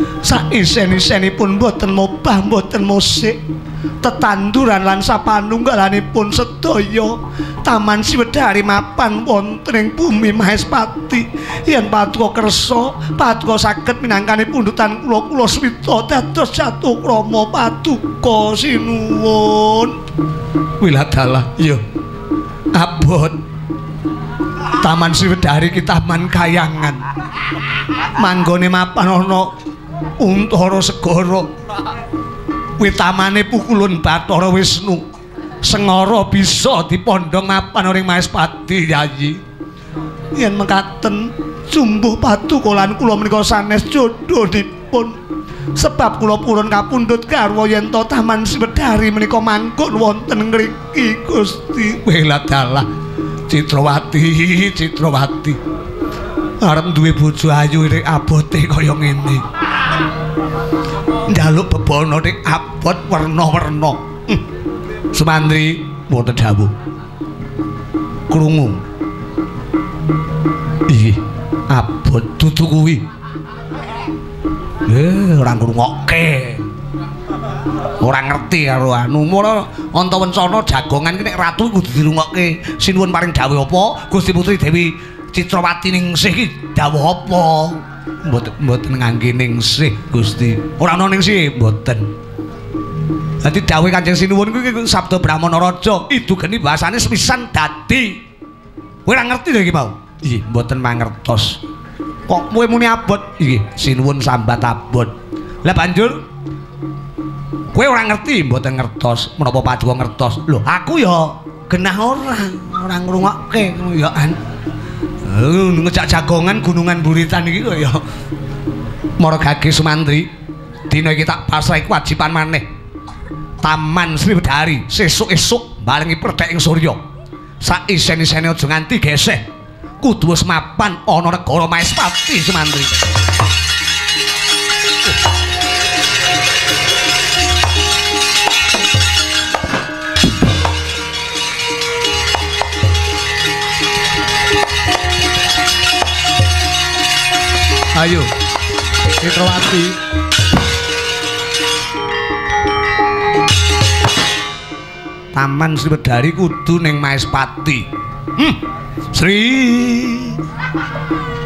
pangestungkara saisen-isenipun boten mobah boten musik. Tetanduran lan sapanunggalanipun sedaya. Taman siwedari mapan wonten ing bumi Mahespati. Yen patuko kersa patuko saged minangkani pundutan kula kula swita dados jatuh krama patuko sinuwun. Wiladalah iya. Abot. Taman siwedari ki taman kayangan. Manggone mapan ana Untara Segara. Witamane pukulun Bathara Wisnu. Sengara bisa dipondhong mapan ing Mahespati Yayi. Yen mekaten jumbuh patukolan kula menika sanes jodhonipun. Sebab kula purun kapundhut garwa yen to Taman Siwedari menika manggon wonten ngriki Gusti. Wela dalah Citrawati, Citrawati. Arep duwe bojo ayu nek abote kaya ngene. Njaluk bebono ning abot werna-werna. Hm. Sumantri mboten dawuh. Krungu. Iki abot dudu kuwi. Eh, ora ngrungokke. Ora ngerti karo anu. Mula Antawencana jagongan ki nek ratu kudu dirungokke. Sinuwun paring dawuh apa? Gusti Putri Dewi Citrawati ningsih ki dawuh apa? Mboten mboten ngangge ningsih Gusti. Ora ana ningsih mboten. Dadi dawuh Kanjeng Sinuwun kuwi sabda Brahmana Raja, idugeni bahasane sepisan dadi. Kowe ora ngerti lho iki mau? Iya, mboten mangertos. Kok kowe muni abot? Iki Sinuwun sambat abot. Lah banjur kowe ora ngerti, mboten ngertos. Menapa paduka ngertos? Lho, aku ya genah ora, ora ngrungokke ya. Ngejak jagongan gunungan buritan iki kok ya. Margage Sumantri, dina iki tak pasrahi kewajiban maneh. Taman Sriwedari sesuk-esuk balengi perdhek ing Surya. Saisen-isene aja nganti geseh. Kudu wis mapan ana negara Mahespati Sumantri. Ayo. Citrawati. Taman Sriwedari kudu ning Mahespati. Hmm. Sri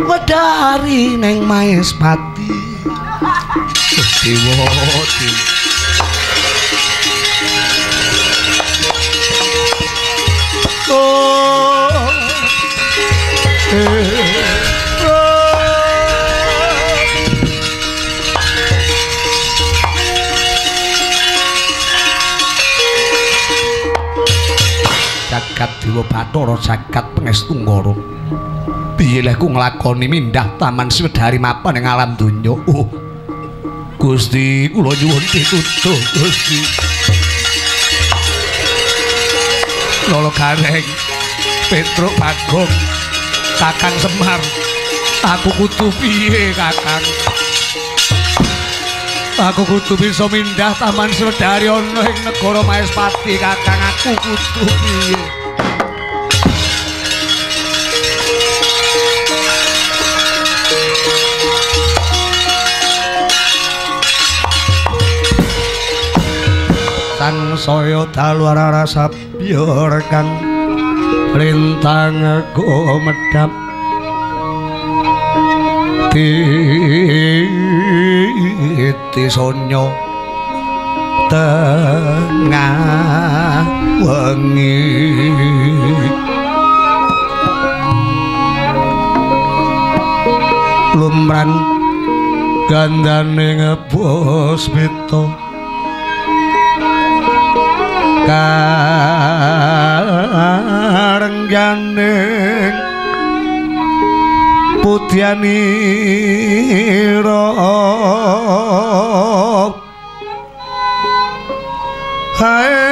Wedari ning Mahespati. Dewa, dewa. Oh. Eh. Dewa Bathara jagat Pangestunggara. Piye lek ku nglakoni mindah taman Swedari mapan ing alam donya? Oh. Gusti, kula nyuwun pitutuh, Gusti. Lolo Gareng, Petruk Bagong, Kakang Semar. Aku kudu piye, Kakang? Aku kudu bisa mindah taman Swedari ana ing negara Mahespati, Kakang. Aku kudu piye? Sang saya dalu rasa biar kang lintang go medap titi sonyo. Tengah wengi. Lumran gandane ngebos bito kareng janeng putyani ro hai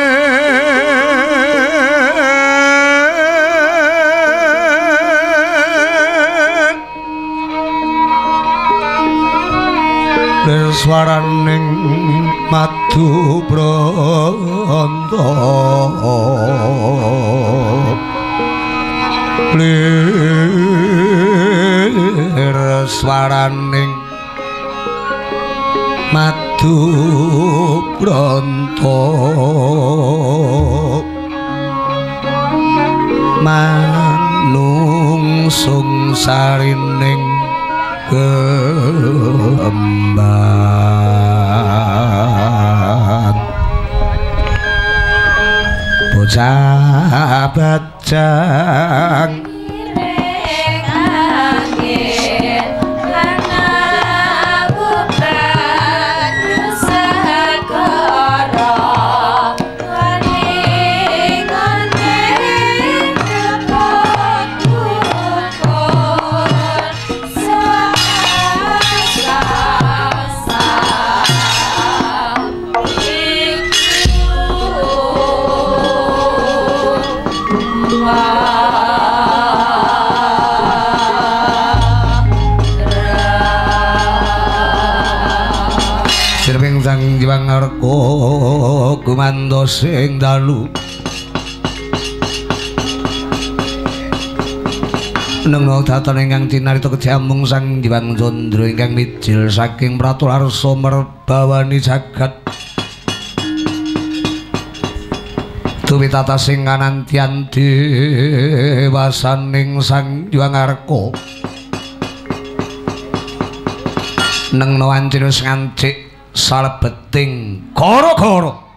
madu bronto lir swaraning madu bronto manungsung sarining kembang bocah bajang kumandos ing dalu Nengno datan ingkang tinarita kejamung sang jiwang jondro ingkang mijil saking pratu larso merbawani jagat. Tuwitata sing kanantian dewasaning sang jiwang ngarko Nengno ancinus ngancik salebeting gara-gara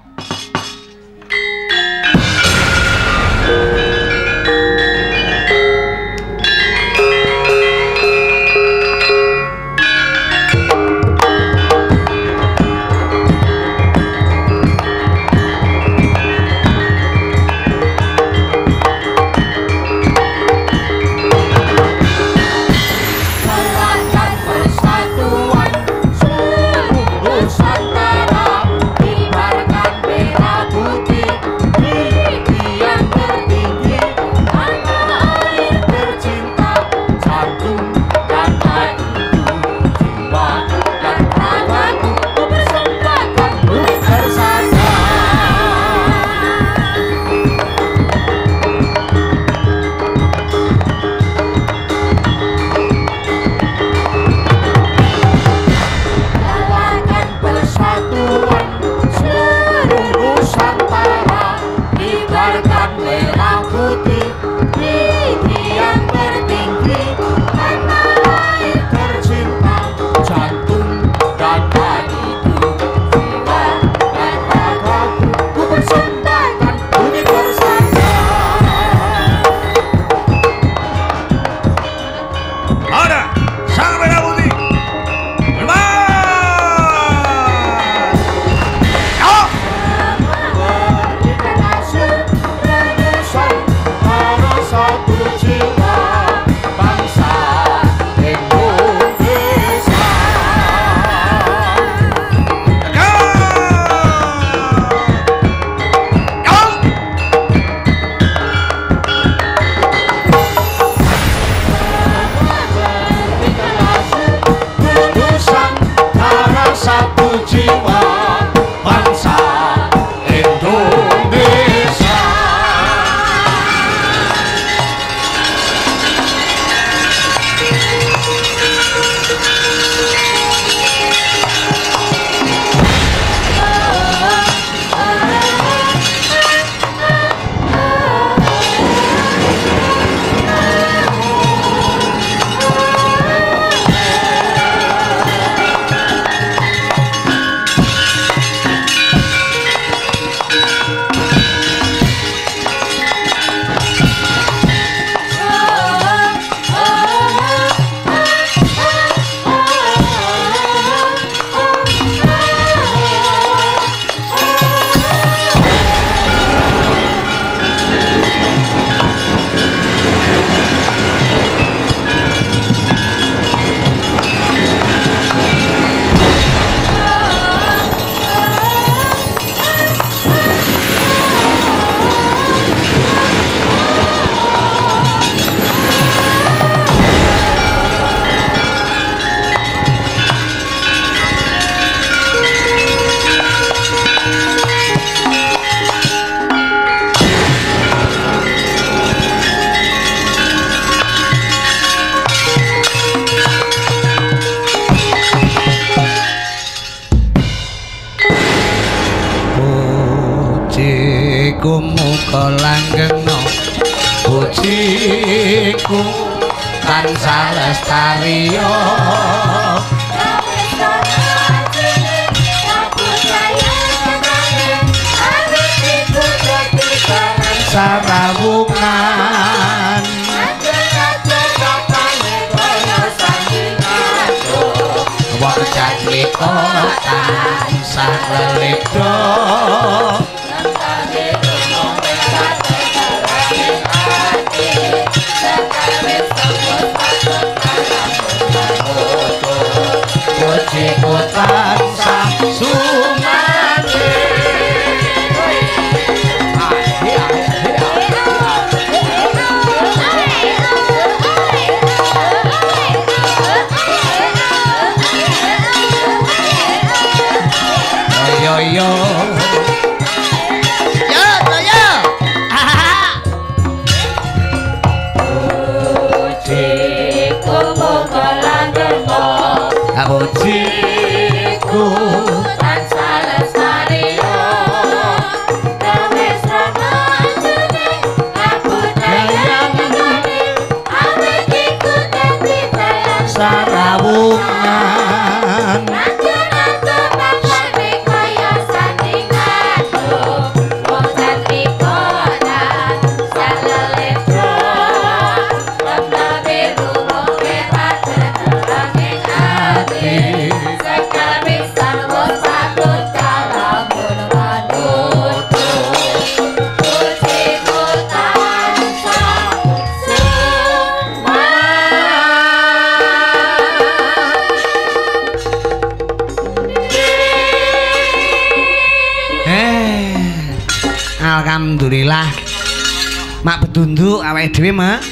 Mak betunduk awake dhewe, Mak.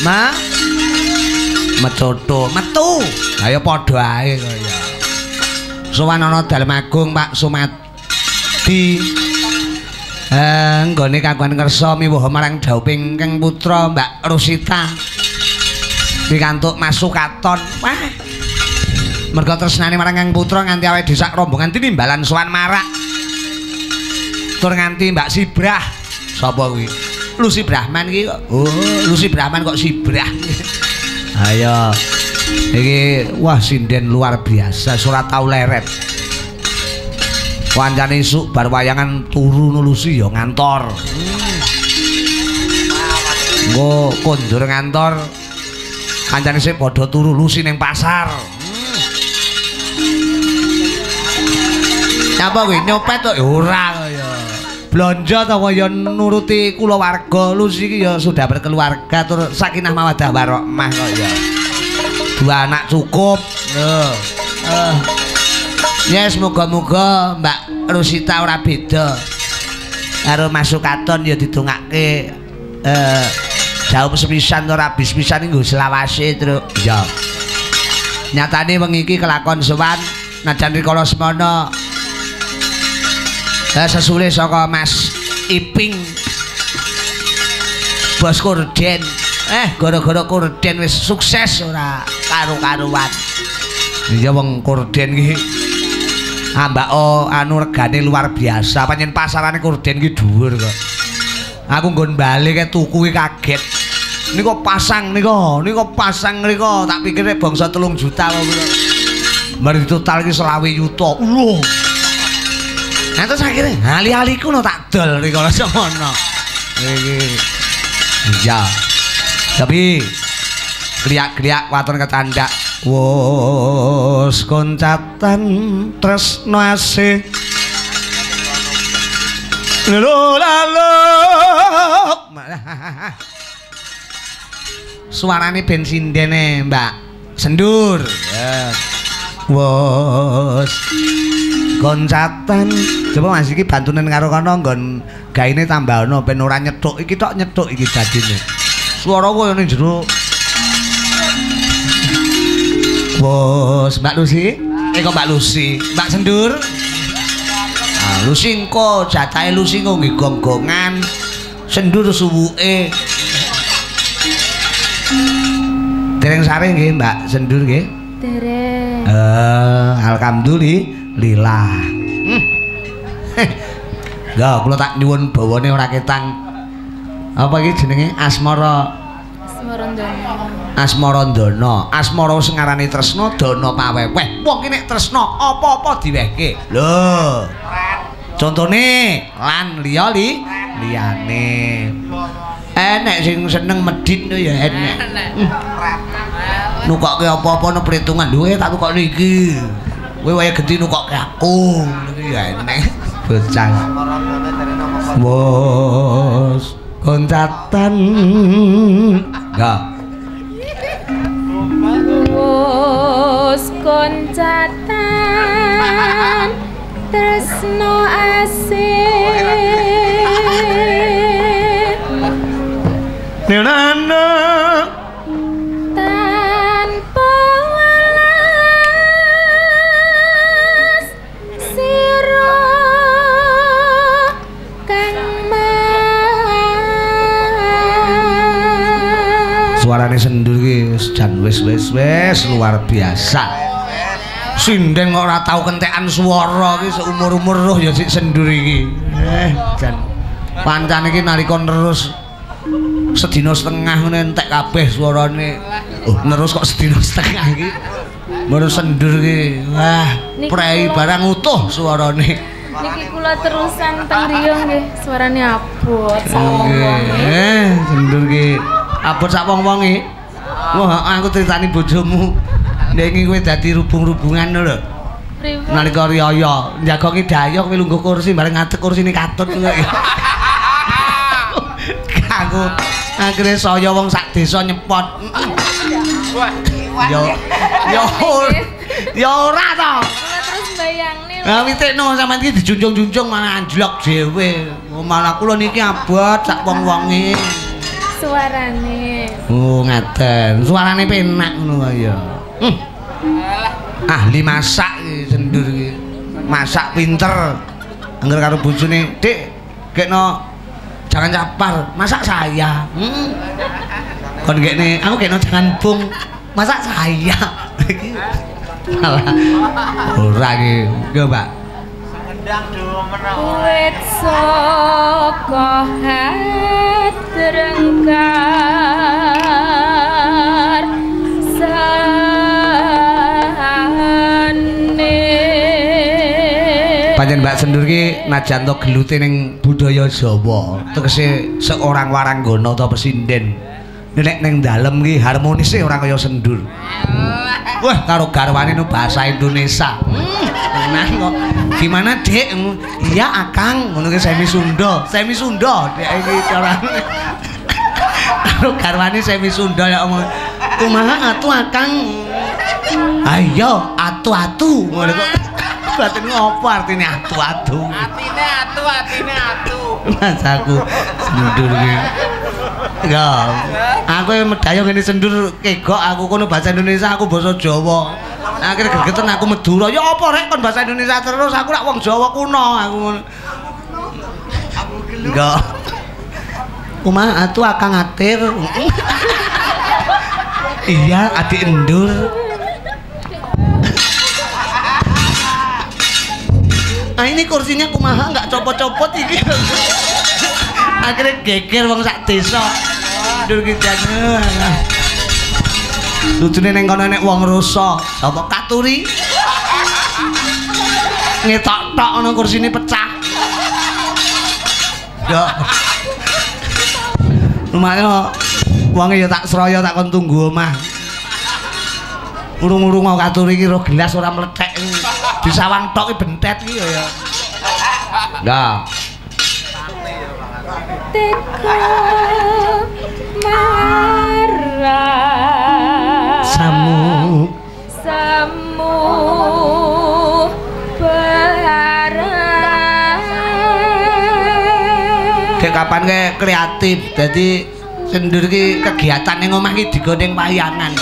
Mak. Mecoto, metu. Ayo padha ae kaya. Sowan ana dalem agung Pak Sumadi. Eh, nggone kagungan kersa miwuh marang dauping Kang Putra Mbak Rosita. Pikantuk masuk katon. Wah. Mergo tresnane marang Kang Putra nganti awake dhewe sak rombongan tinimbalan sowan marak. tur nganti Mbak Sibrah. Sapa kuwi? Lucy Brahman ki kok. Oh, Lucy Brahman kok Sibrah. Ayo. Iki wah sinden luar biasa, surat tau leret. Wancane isuk bar wayangan turu nulusi ya ngantor. Engko kondur ngantor. Kancane sik padha turu lusi ning pasar. Apa kuwi nyopet kok ora. Blonjo ta kaya nuruti kulawarga lusi iki ya sudah berkeluarga tur sakinah mawaddah warahmah kok ya. Dua anak cukup. Lho. Eh. Yes, muga-muga Mbak Rusita ora beda. Karo masuk katon ya didongake eh jauh sepisan ora habis pisan nggo selawase terus ya. Nyatane wengi iki kelakon sowan najan rikala semana Sesule saka Mas Iping Bos Korden. Eh gara-gara Korden wis sukses ora karo-karuan. Iya wong Korden iki ambak oh, anu regane luar biasa. Panjen pasarane Korden iki dhuwur kok. Aku nggon bali ke tuku kaget. Nika pasang nika, nika pasang nika tak pikire bangsa telung juta kok. Mari total iki selawe yuta. Lho. Nah terus akhirnya hali-haliku no tak dol kalau semono. Iki. Iya. Tapi kriak-kriak waton ketandak. Wos koncatan tresno asih. Lalo. Suarane ben sindene, Mbak. Sendur. Ya. Wos goncatan coba Mas iki bantunen karo kono nggon gaine tambahno ben ora nyethuk iki tok nyethuk iki dadine swara koyo ning jero Bos, Mbak Lucy? Eh kok Mbak Lucy? Mbak Sendur? Ah, Lucy engko jatahe Lucy engko nggih gonggongan. Sendur suwuke. Dereng sare nggih Mbak Sendur nggih? Dereng. Eh, alhamdulillah. Hmm. Ya, kula tak nyuwun bawane ora ketang. Apa iki jenenge? Asmara Smarandana. Asmara Ndana. Asmara sing ngarani tresna dana paweweh. Wong ki nek tresna apa-apa diwehke. Lho. Contone lan liya li liyane. Enek sing seneng medhit to ya enek. Nukokke apa-apa no perhitungan. Lho eh, tak tukokke iki. Kowe waya genti nukokke aku. Iki ya enek. Bocah. Bos koncatan. Enggak. Wus koncatan tresno asih Nirana suarane sendur ki wis jan wis wis wis luar biasa. Sindeng kok ora tau kentekan swara ki seumur-umur roh ya sik sendur iki. Eh, jan pancane iki nalika terus sedina setengah ngene entek kabeh swarane. Oh, terus kok sedina setengah iki. Baru sendur ki. Wah, prei barang utuh swarane. Niki kula terusan teng riyo nggih, suarane abot Nggih, eh, sendur ki. Abot sak wong-wonge. Wah, aku critani bojomu. Nek iki kowe dadi rubung-rubungan lho. Nalika riyaya, njagongi dayok kowe lungguh kursi bareng ngadeg kursine katut ngono. Aku akhire saya wong sak desa nyepot. Yo yo yo ora to. Terus mbayangne lho. Lah witekno sampean iki dijunjung-junjung malah anjlok dhewe. Malah kula niki abot sak wong-wonge. Suarane. Oh, ngaten. Suarane penak ngono kaya. Hmm. Ahli masak sendur. Masak pinter. Angger karo bojone, "Dik, gekno jangan capar, masak saya." Hmm. Kon gekne, aku gekno jangan bung, masak saya. Iki Alah. Ora iki, yo, Mbak. Wit saka hatrengkar sane Panjen Mbak Sendur ki najan to gelute ning budaya Jawa, tegese seorang waranggana atau pesinden. Nek ning dalem ki harmonise ora kaya Sendur. Wah, karo garwane nu bahasa Indonesia. Nah kok gimana, Dek? Iya, Akang, ngono ki semi Sunda. Semi Sunda, Dek iki carane. Karo garwane semi Sunda ya omong. Kumaha atu Akang? Ayo, atu-atu. Ngono kok. Berarti ngopo artine atu-atu? Atine atu, atine atu. Mas aku sendur ki. Ya. Aku medaya ngene sendur kegok aku kono bahasa Indonesia aku basa Jawa. Akhirnya gegeten aku Madura. Ya apa rek kon bahasa Indonesia terus aku lak wong Jawa kuno aku ngono. Enggak. Kumaha atu akang atir. iya, adik endur. Ah ini kursinya kumaha nggak copot-copot iki. Akhirnya geger wong sak desa. Dur kijane. Lucune ning kono nek wong rusa, sapa katuri? Ngetok-tok ana kursine pecah. Ya. Lumayan wonge ya tak seraya tak kon tunggu omah. Urung-urung mau katuri iki ro gelas ora mlethek. Disawang tok bentet iki ya. Nah, teka marah samu samu barang Dek kapan ke kreatif. Jadi sendur ki kegiatan ning omah ki digondeng wayangan.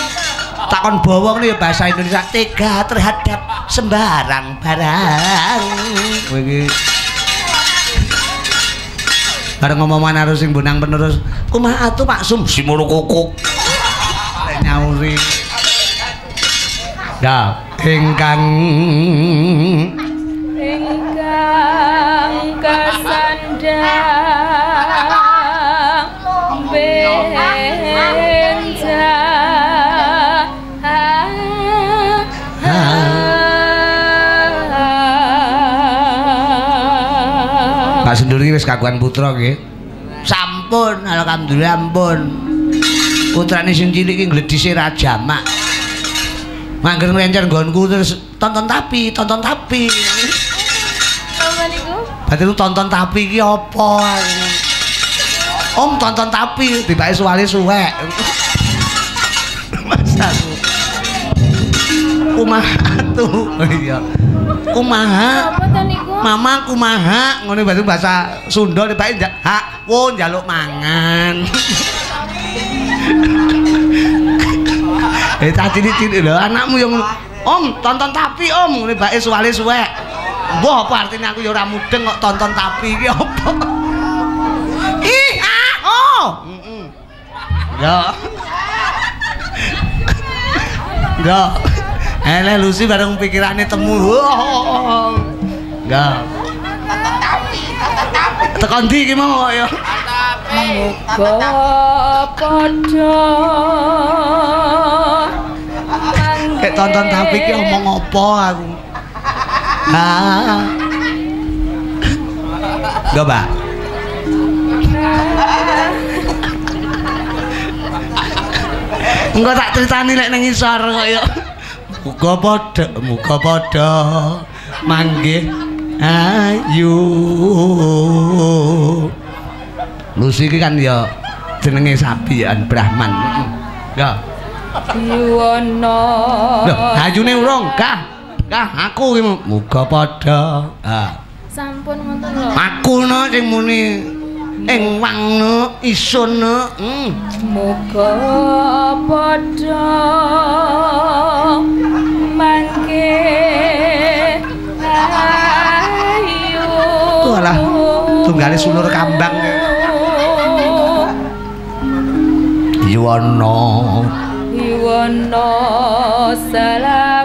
Takon bawa ngene ya bahasa Indonesia tega terhadap sembarang barang. Kowe Bareng ngomongan harus sing bonang penerus. Kumaha atuh Pak Sum simulu kukuk. Lek nyauri. Ya, ingkang ingkang kesan Mbak iki wis kagungan putra nggih. Sampun, alhamdulillah ampun. Putrane sing cilik iki gledhise raja mak. Mangger nglencer nggonku terus tonton tapi, tonton tapi. Niku? Berarti lu tonton tapi iki apa? Om tonton tapi suwale suwek. Kumaha tuh. Oh iya. Kumaha? Mama kumaha ngono berarti bahasa Sunda tibake nja- hak wo njaluk mangan. eh tadi ini cilik lho anakmu yang Om tonton tapi Om ngene bae suwale suwek. Mbah apa artinya aku ya ora mudeng kok tonton tapi iki apa? Ih, ah, oh. Heeh. Ya. Enggak. Ele Lucy bareng pikirane temu. Enggak. Tekan ndi iki mau ya? Muga padha Kayak tonton tapi iki omong apa aku. Ah. Enggak, Mbak. Enggak tak ceritani lek nang isor kaya. Muga padha, muga padha manggih ayu. Lucy iki kan ya jenenge sabian Brahman. Ya. Diwana Loh, ayune urung, Kah. Kah, aku iki muga padha. Ah. Sampun ngoten lho. Aku no sing muni ing wangno isun. Hmm. Muga padha mangke ayu. Walah, tunggale sulur kambang. Yuwana. Diwana salami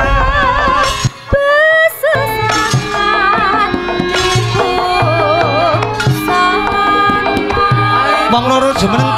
Wong loro jemeneng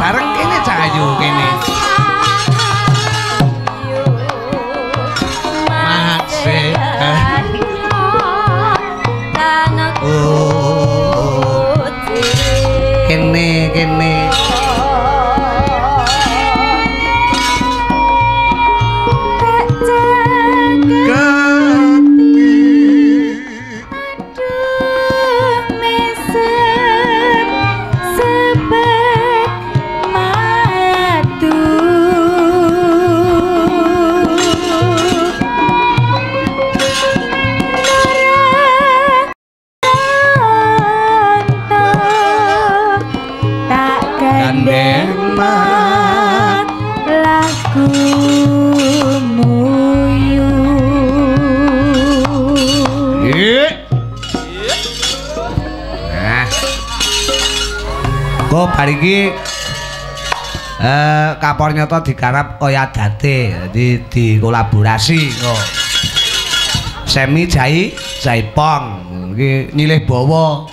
bar iki eh kapor nyoto digarap kaya date, jadi dikolaborasi kok. Semi Jai Jaipong iki nyilih bawa.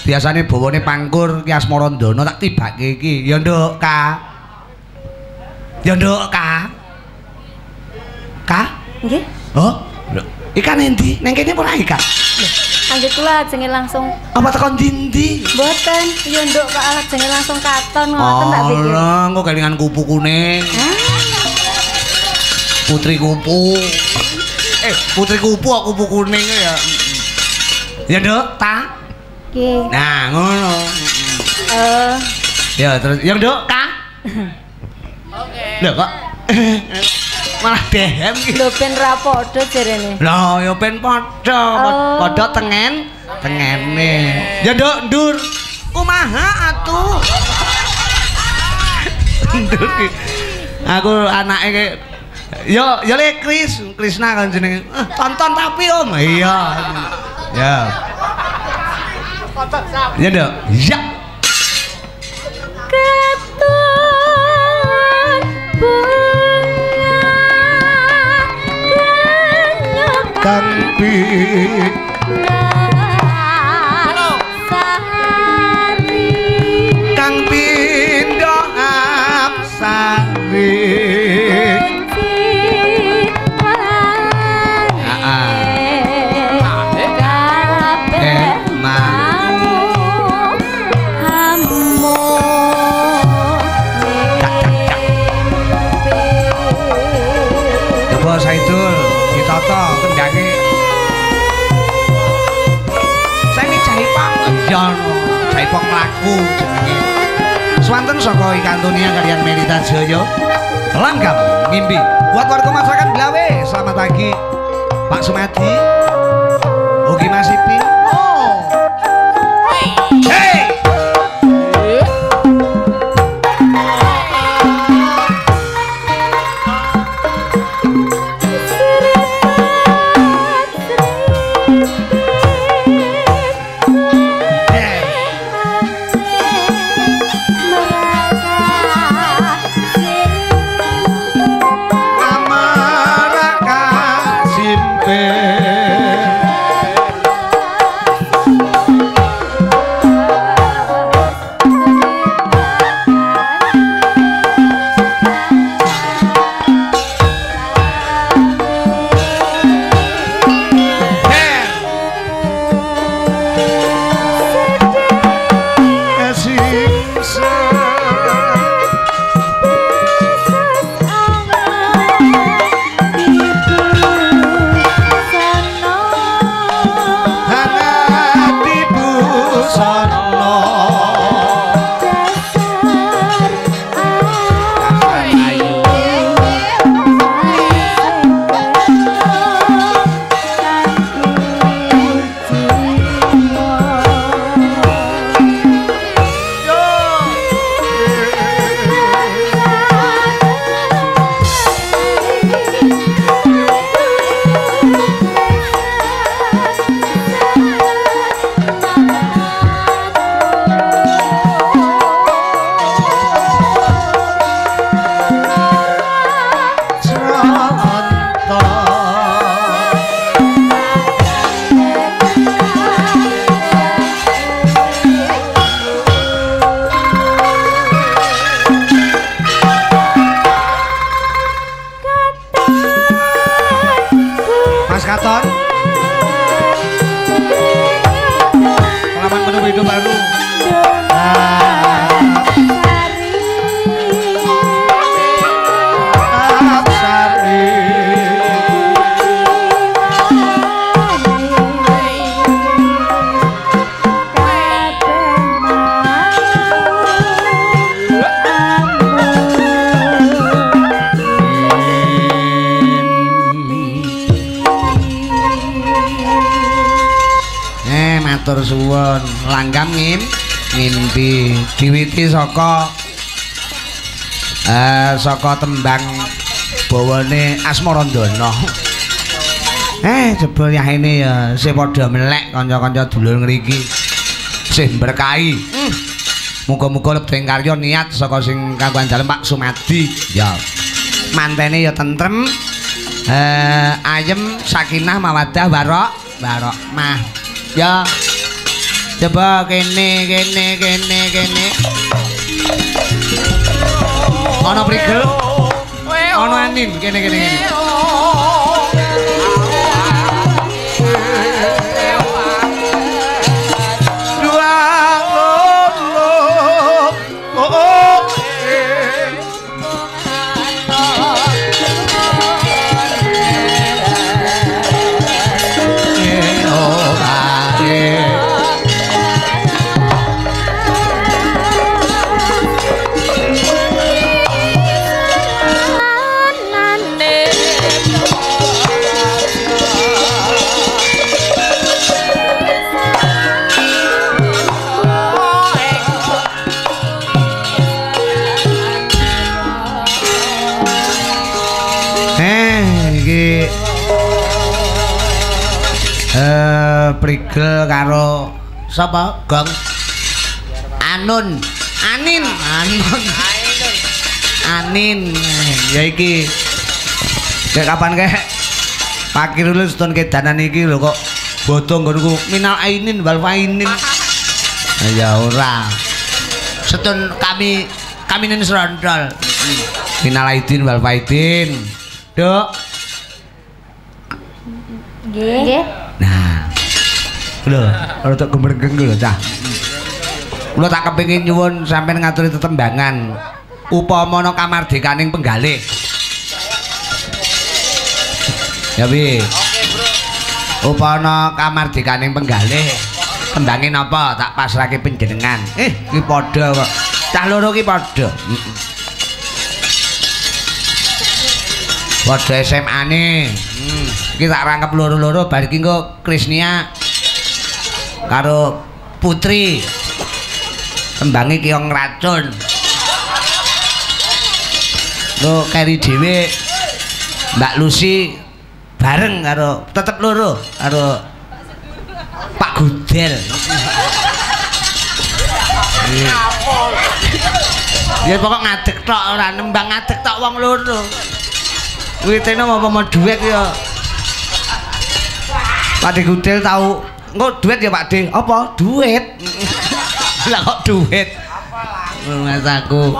Biasane bawane pangkur ki Asmara Ndana tak tibake iki. Ya nduk, Ka. Ya nduk, Ka. Ka? Nggih, Oh, ikan endi? Neng kene ora ikan. Kangge kula ajenge langsung Apa tekan dindi? Mboten, ya nduk kok ajenge langsung katon ngoten tak pikir. Allah, kok kelingan kupu kuning. Putri kupu. Eh, putri kupu kok kupu kuning ya. Ya, Nduk, ta. Nggih. Nah, ngono. Eh, Ya, terus yang Nduk, ka. Oke. Lho kok malah dehem iki. lho ben ra padha jarene. Lah, ya ben padha, Oh. padha tengen tengene. Ya nduk ndur. Kumaha atuh? Ndur ki. Aku anake ki Yo, yo le Kris, Krisna kan jenenge. Eh, tonton tapi Om. Iya. Ya. Ya, Dok. Ya. Keton Kang Pi Swanten saka Ikantonia kalian Melita Jaya. Langgam ngimpi. Buat warga masyarakat Blawe, selamat pagi. Pak Sumadi. Ugi Mas. Saka tembang bawane Asmarandana. Eh jebul yahene ya sing padha melek kanca-kanca dulur ngriki. Sing berkahi. Hmm. Muga-muga lebeng karya niat saka sing kanggoan dalem Pak Sumadi. Ya. Mantene ya tentrem. Eh ayem sakinah mawaddah warok warok mah. Ya. Coba kene kene kene kene. Ana prigel. Ana anin kene kene kene. Karo sapa? Gong. Anun. Anin, Anun. Anin. Ya iki. Kayak kapan kek? Pakir lu setun kedanan iki lho kok bodho nggonku minal ainin wal fainin. Ya ora. Setun kami kami nen serondol. Minal aidin wal faidin. Dok. Nggih. Lho, tak gemergeng lho, Cah. Kula tak kepengin nyuwun sampeyan ngaturi tetembangan upama ana kamardikaning penggalih. Ya piye? Upana kamardikaning penggalih. Tembange napa tak pasrahke panjenengan. Eh, iki padha kok. Cah loro iki padha. Heeh. Padha SMA-ne. Hmm, tak rangkep loro-loro bar iki engko Krisnia karo Putri. Tembange kiyong racun. Lo kari dhewe Mbak Lucy bareng karo tetep loro karo Pak Gudel. Ya pokok ngadeg tok ora nembang ngadeg tok wong loro. Witene apa mau duit ya. Pak De Gudel tahu engko duit ya Pak De. Apa? Duit. Lah kok duit? Mas aku.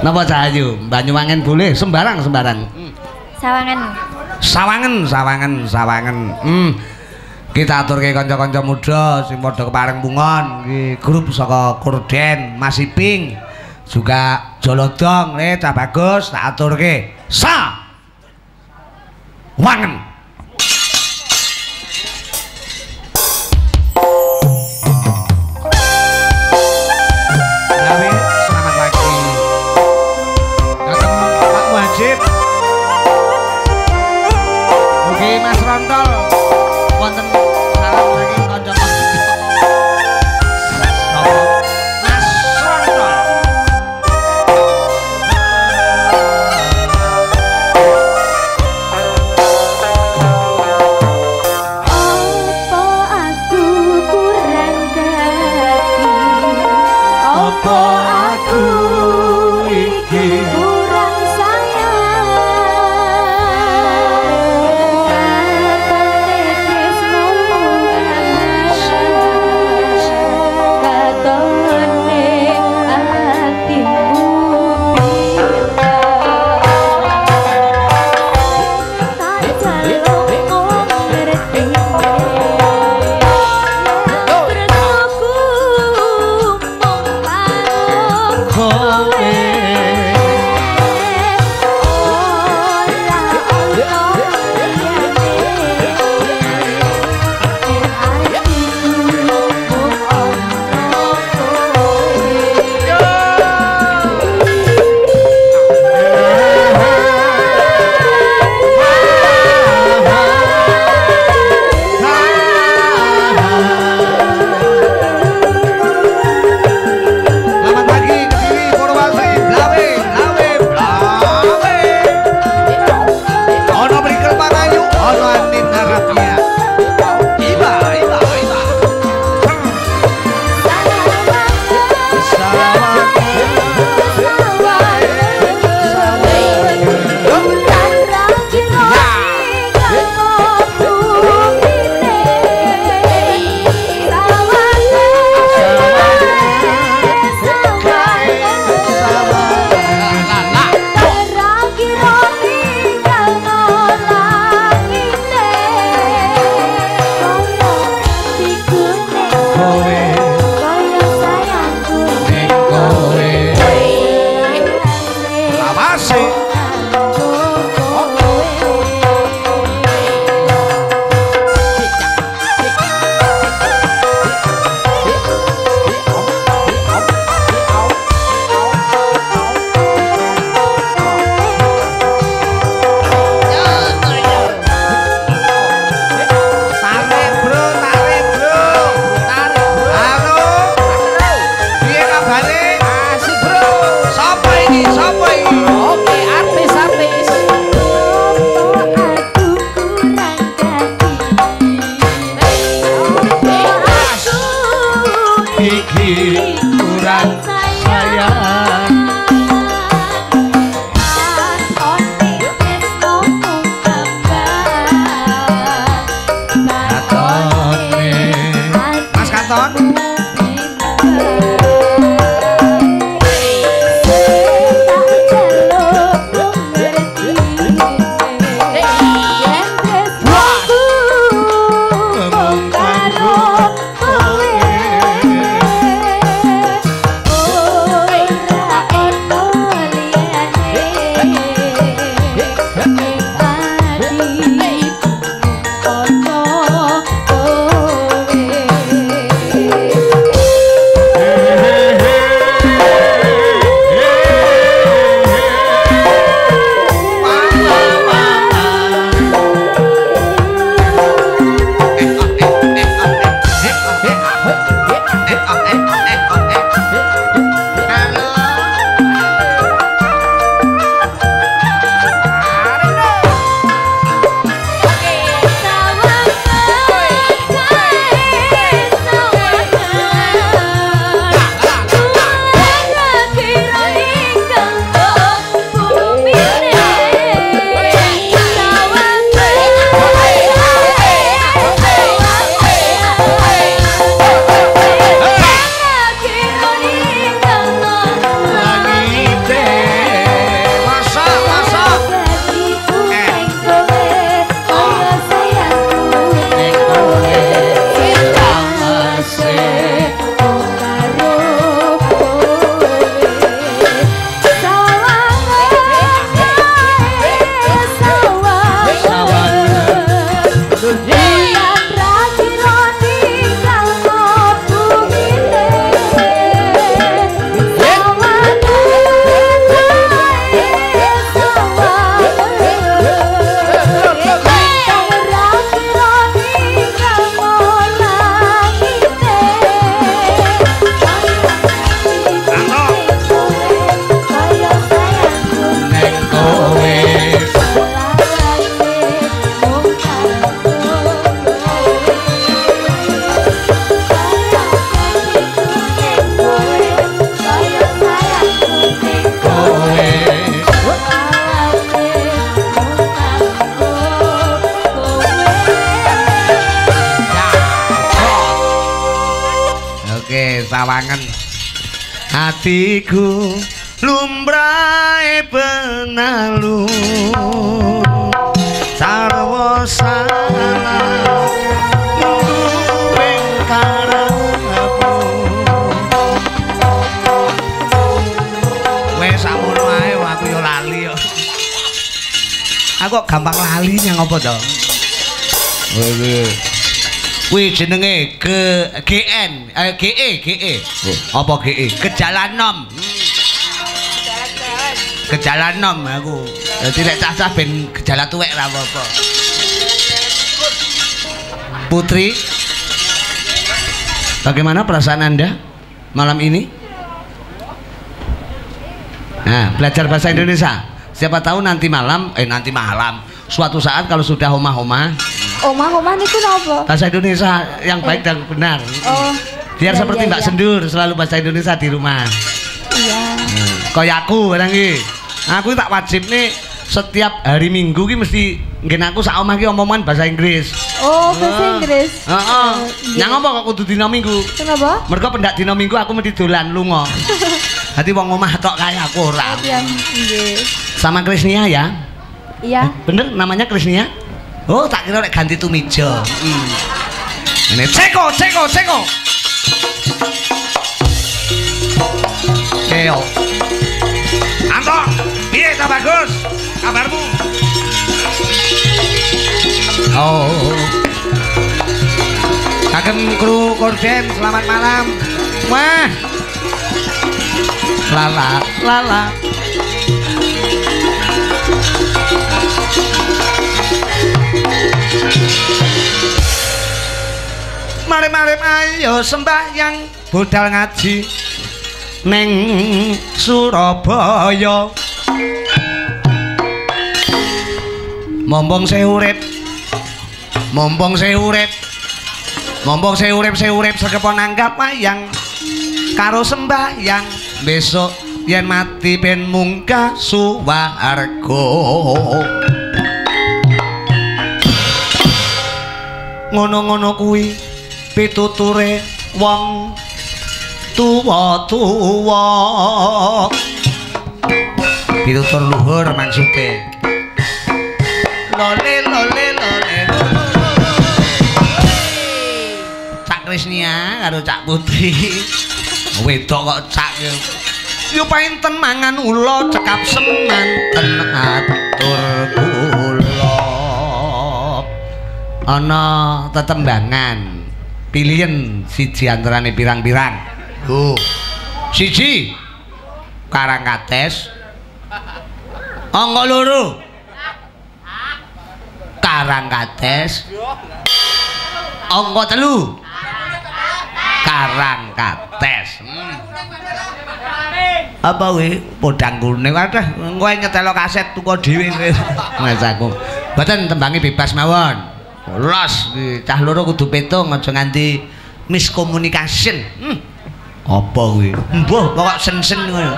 Napa Cahayu? Banyuwangen boleh sembarang sembarang. Sawangan. Sawangen, sawangen, sawangen. Hmm. Kita aturke kanca-kanca muda sing padha kepareng bungon iki grup saka Kurden, Mas Iping, juga Jolodong, le cah bagus tak aturke. Sa. Wangen. Kuwi jenenge ke GN, eh GE, GE. Apa GE? Kejalan nom. Kejalan nom aku. Dadi nek cah-cah ben gejala tuwek ra apa-apa. Putri, bagaimana perasaan Anda malam ini? Nah, belajar bahasa Indonesia. Siapa tahu nanti malam, eh nanti malam, suatu saat kalau sudah homah-homah, Omah-omah niku napa? bahasa Indonesia yang baik dan benar. Oh. Biar iya, seperti iya, Mbak iya. Sendur selalu bahasa Indonesia di rumah. Iya. Kaya aku barang iki. Aku tak wajib nih setiap hari Minggu ki mesti nggen aku sak omah ki omongan bahasa Inggris. Oh, bahasa Inggris. Heeh. Oh, iya. Nyang apa kok kudu dina Minggu? Kenapa? Mergo pendak dina Minggu aku mesti dolan lunga. Dadi wong omah tok kaya aku ora. Yang nggih. Sama Krisnia ya. Iya. Bener namanya Krisnia? Oh, tak kira nek ganti tumijo. Hmm. Ini ceko, ceko, ceko. Keo. Anto, piye ta bagus? Kabarmu? Oh. Kagem kru korden, selamat malam. Wah. Lala, lala. Mari-mari ayo sembahyang budal ngaji neng Surabaya. Mombong saya urip. Mombong saya urip. Mombong saya urip saya urip sekepon anggap wayang. karo sembahyang besok yen mati ben munggah suwarga ngono-ngono kuwi pituture wong tuwa-tuwa pitutur luhur maksude lole lole lole. Cak Krisnia karo Cak Putri. Wedok kok cak yo. Yo painten mangan ula cekap semanten atur ana tetembangan. Pilihan siji antarane pirang-pirang. Oh. Siji. Karangkates angka loro. Karangkates angka telu. Karangkates hmm. apa we? Podang kuning wadah kowe ngetelo kaset tuku dhewe. Mas aku. Mboten tembangi bebas mawon los cah loro kudu petung aja nganti miskomunikasi. Hmm. apa kuwi? Mbuh pokok sen-sen ngono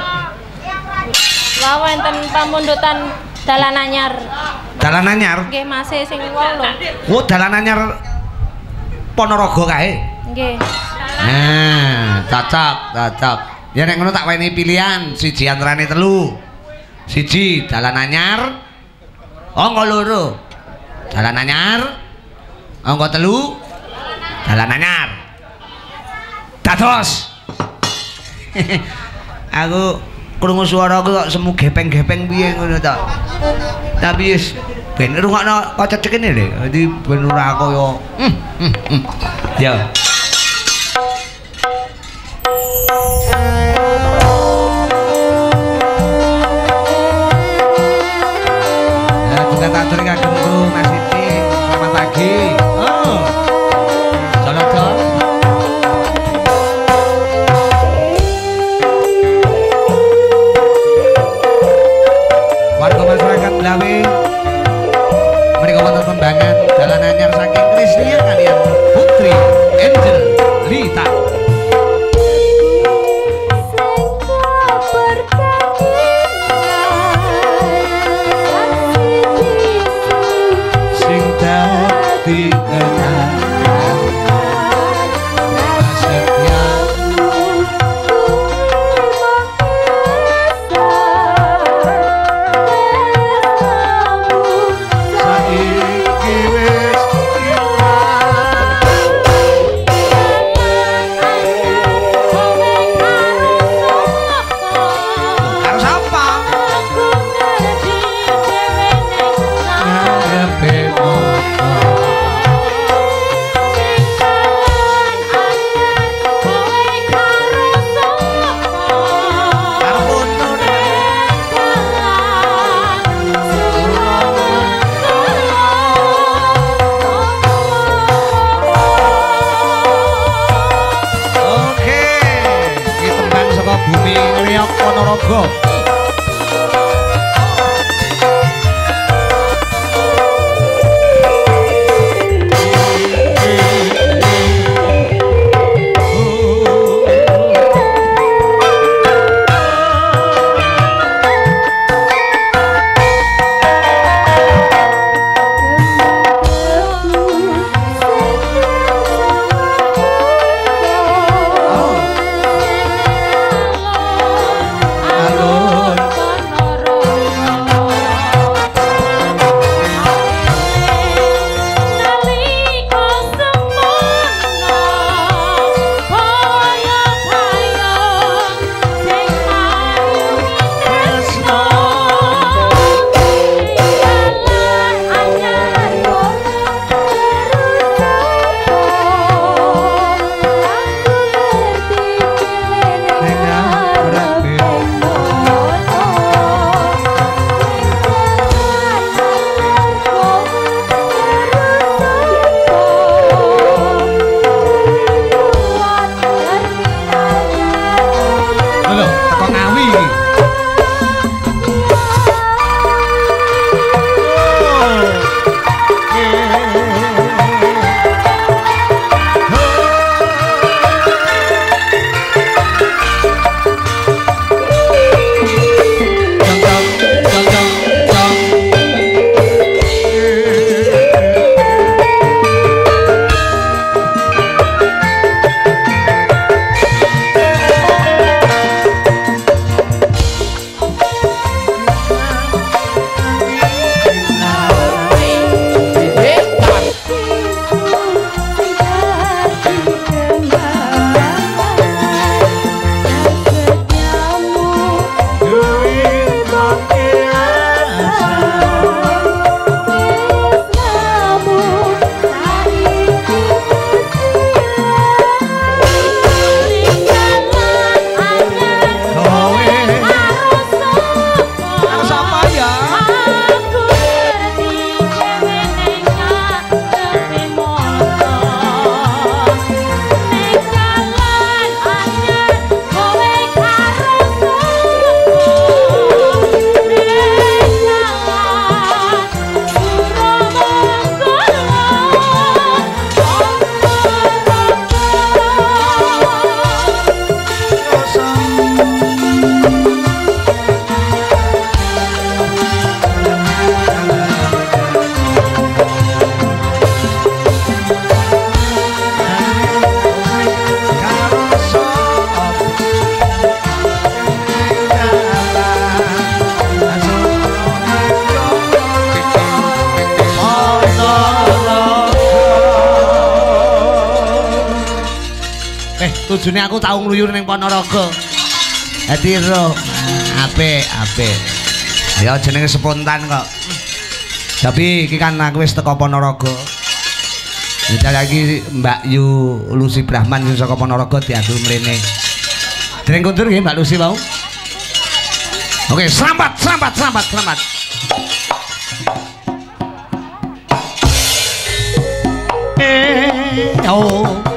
Wah, wonten pamundutan dalan anyar. dalan anyar? Nggih, masih sing wolu. oh dalan anyar Ponorogo kae? Nggih. nah cocok cocok. Ya nek ngono tak weni pilihan siji antarane telu. Siji dalan anyar. Angka loro. Dalan anyar angka telu. Dalan anyar. Dados. Aku krungu swara kok semu gepeng-gepeng piye ngono ta tapi wis ben rungokno kaca cekene lho. Dadi ben ora kaya hmm, hmm, hmm. ya. Juga tak aturi kagem Mas Siti. Selamat pagi. Oh. Jolodo. Warga masyarakat Belawi mereka wonten pembangan dalan anyar saking Krisnia kalian Putri Dadi ro apik apik. Ya jenenge spontan kok. Tapi iki kan aku wis teko Ponorogo. Jadi lagi Mbak Yu Lucy Brahman sing saka Ponorogo diatur mrene. Dereng kundur nggih Mbak Lucy mau? Oke, selamat, selamat, selamat, selamat. Eh, oh.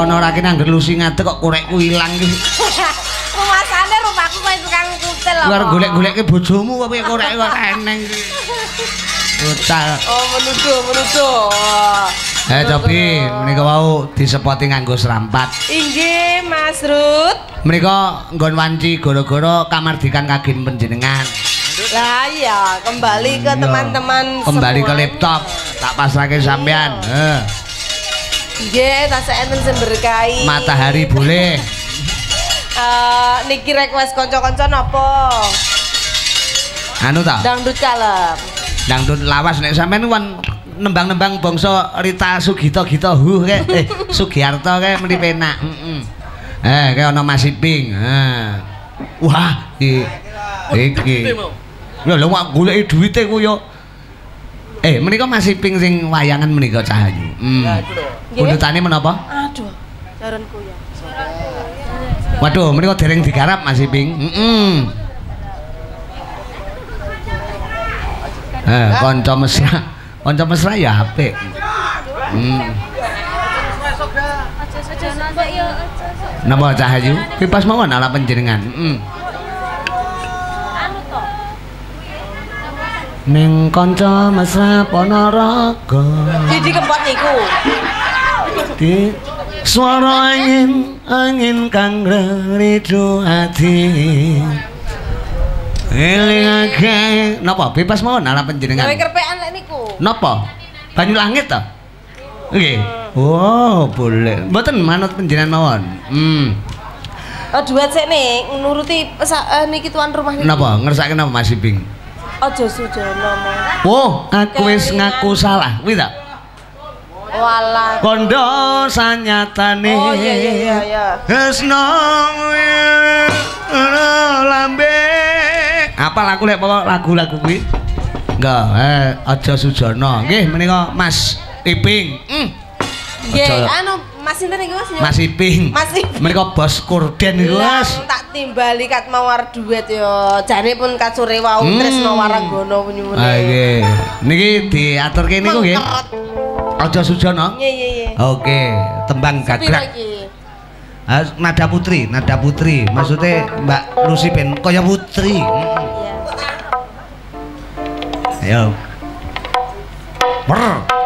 Kono ora kene angger lusi ngadeg kok korekku ilang ki. Rumasane rumahku kowe tukang kutil apa? Luar golek-golekke bojomu apa korek kok eneng ki. Bocah. Oh, menuduh, menuduh. Eh tapi menika wau disepoti nganggo serampat. Inggih, Mas Rut. Menika nggon wanci gara-gara kamardikan kagem panjenengan. Lah iya, kembali ke Iya. teman-teman Kembali ke laptop, tak pasrahke sampean. Eh, Nggih, tasih enten sing berkahi. matahari boleh. Eh, niki request kanca-kanca napa? Anu ta? Dangdut kalem. Dangdut lawas nek sampean wan nembang-nembang bangsa Rita Sugito Gito Hu kae eh Sugiarto kae mrene penak. Heeh. Eh, kae ana Mas Iping. Ha. Wah, iki iki. Lho lho mak goleki duwite ku yo. Eh, menika Mas Iping sing wayangan menika Cahayu. Hmm. Nggih. Pundutane menapa? Aduh, jaranku ya. Waduh, menika dereng digarap Mas Iping. Heeh. Eh, kanca mesra. Kanca mesra ya apik. Hmm. Napa Cahayu? Pipas mawon ala panjenengan. Heeh. Ning kanca mesra Ponorogo. Jadi kempot niku. Di suara angin angin kang ngeridu hati elingake napa bebas mawon ala panjenengan Gawe kerpean lek niku. napa banyu langit ta? Nggih. Oh boleh. Mboten manut panjenengan mawon. Hmm. Oh, duet sik nih, nuruti pesa- eh, niki tuan rumah niki. napa ngersake napa Mas Ibing? Aja sujono oh aku wis ngaku salah. Kuwi ta Walah. kondo sanyatane Oh iya iya iya iya. Tresno lambe. Apa lagu lek apa lagu-lagu kuwi? Enggak, eh aja sujono. Nggih menika Mas Iping. Hmm. Nggih, anu Mas sinten iki Mas? Mas Iping. Mas Iping. Menika bos korden Lah, Mas. tak timbali kat mawar duet yo. Jane pun kacure wau Hmm. Tresno Waranggono penyuwune. Ah nggih. Niki diaturke niku nggih. Aja sujono. Iya iya iya. Oke, tembang gagrak. Ah, nada putri, nada putri. Maksudnya Mbak Lucy ben kaya putri. Iya. Ayo. Mer.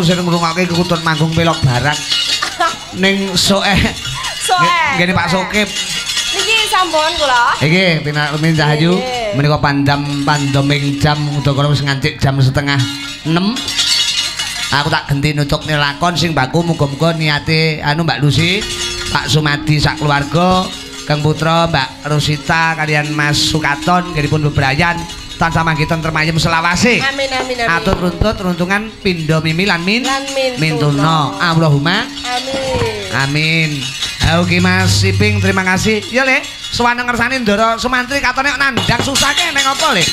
Aku sing ngrungokke kekutun manggung pelok barang ning soe Soe. ngene Pak Sokip. Niki sampun kula. Iki Tina Rumin Cahayu menika pandam pandoming jam udakara wis ngancik jam setengah 6. Aku tak genti nutuk lakon sing baku muga-muga niate anu Mbak Lucy, Pak Sumadi sak keluarga, Kang Putra, Mbak Rosita kalian Mas Sukaton nggihipun bebrayan tansah manggitan termayem selawase. Amin amin amin. Atut runtut runtungan pindho mimi lan min Lan mintuno. mintuno. Allahumma Amin. amin. Oke Mas Siping terima kasih. Ya Le, suwane ngersani Ndara Sumantri katone kok nandang susah ke ning apa Le?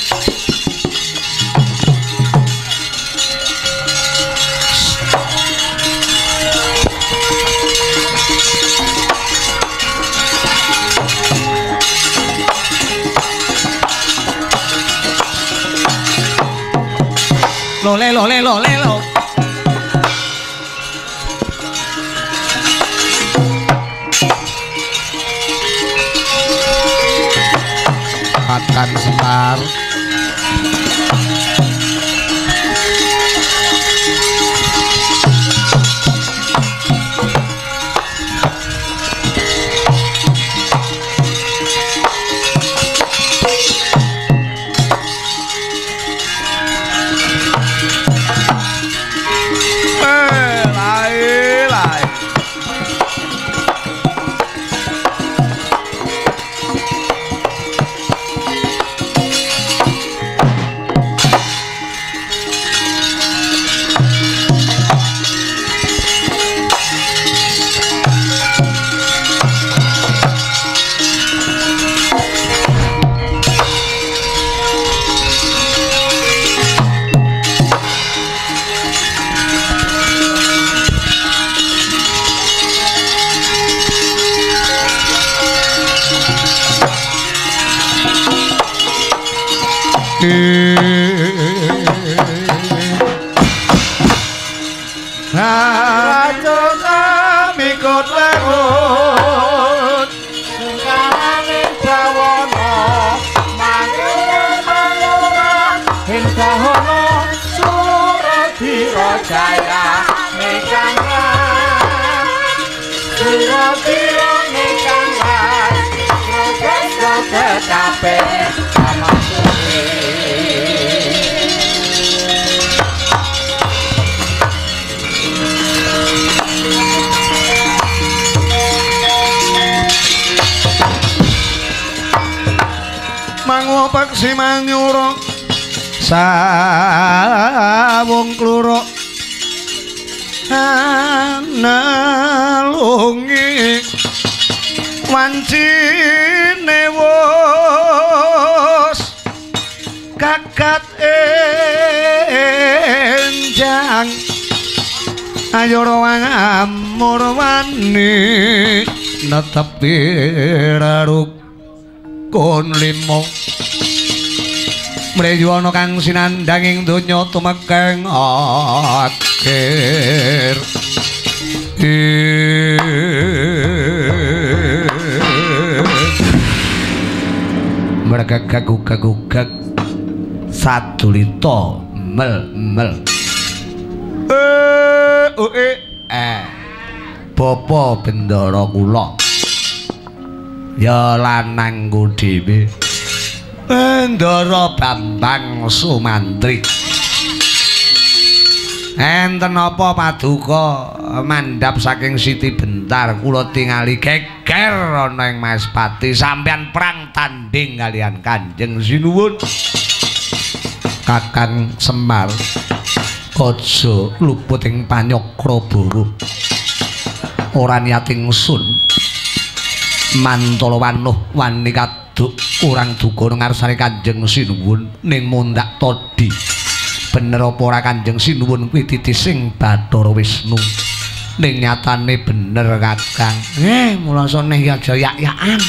Lo le lo le lo le Semar ayo rawang amur wani netepi raruk kon limo ana kang sinandanging donya tumekeng akhir mereka gaguk-gaguk sadulita mel mel bapa bendara kula ya lanangku dhewe. Bendara bambang sumantri. Enten apa paduka mandhap saking Siti Bentar kula tingali geger ana ing Maspati sampean perang tanding kalian Kanjeng Sinuwun. Kakang Semar aja luput ing panyokra buru ora niat ingsun mantala wanuh wani kaduk kurang duka ngarsane Kanjeng Sinuwun ning mundak todi. Bener apa ora Kanjeng Sinuwun kuwi titising Bathara Wisnu? Ning nyatane bener Kakang. Eh mulasa neh ya aja yak-yakan.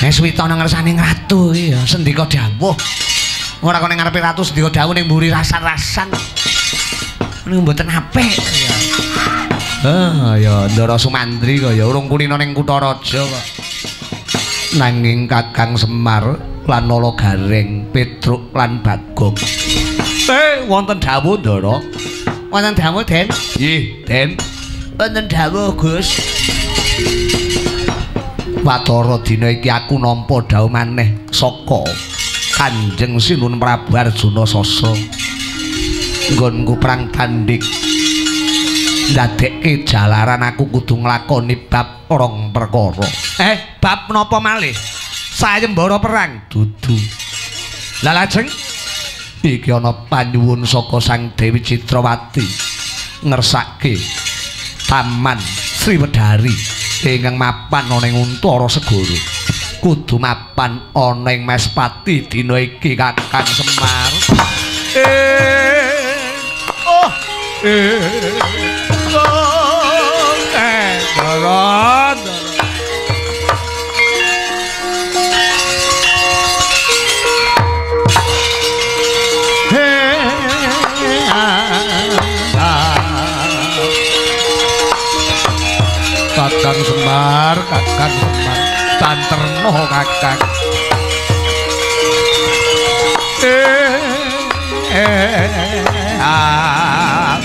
Eh suwita nang ngersane ratu iki ya sendika dawuh. Ora ning ngarepe ratu sendika dawuh ning mburi rasan-rasan. Ning mboten apik ya ah ya Ndara Sumantri kok ya urung kulino ning kutha raja kok nanging Kakang Semar lan Nala Gareng Petruk lan Bagong Eh, wonten dawuh, Ndara. Wonten dawuh, Den? Nggih, Den. Wonten dawuh, Gus. Watara dina iki aku nampa dawuh maneh saka Kanjeng Sinun Prabu Arjuna Sasa. Nggonku perang tanding. Ndadekke jalaran aku kudu nglakoni bab rong perkara. Eh, bab menapa malih? Sayembara perang dudu. Lah lajeng iki ana panyuwun saka Sang Dewi Citrawati ngersake Taman Sriwedari ingkang mapan ana ing Untara Segara kudu mapan ana ing Mespati dina iki Kakang Semar eh oh eh Semar, Kakang Semar, Tanterno Kakang. Eh, eh, ah.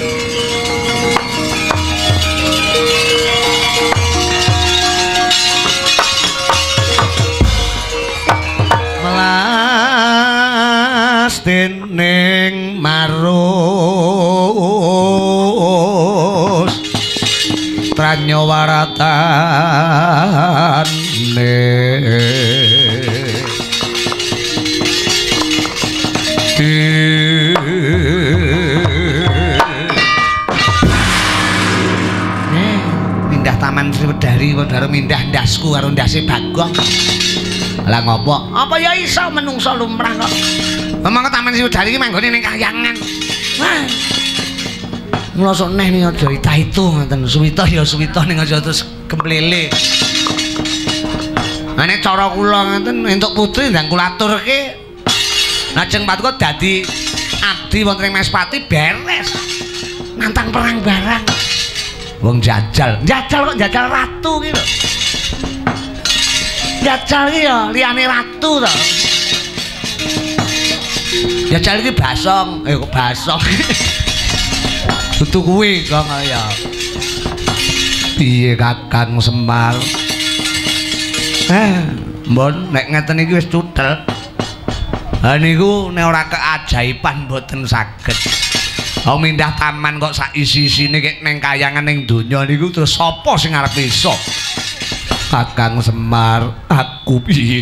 Melas dening marus tranyawaratane Eh, mindah taman Sriwedari karo mindah ndasku karo ndase Bagong. Lah ngopo? Apa ya iso menungso lumrah kok. Memang taman Sriwedari iki manggone ning kahyangan. Wah. Ngrasa neh ning aja itah itu ngoten. Suwita ya suwita ning aja terus kemlele. Ane cara kula ngoten entuk putri ndang kula aturke. Lajeng patuko dadi abdi wonten ing Mespati beres. Nantang perang barang. Wong jajal, jajal kok jajal ratu ki lho. Jajal ki ya liyane ratu to. Jajal iki basong, eh kok basong. Dudu kuwi kok ya. Piye Kakang Semar? Eh, mbon nek ngeten iki wis cutel. Ha niku nek ora keajaiban mboten saged. Wong mindah taman kok sak isi-isine kek ning kayangan ning donya niku terus sapa sing arep iso? Kakang Semar, aku piye?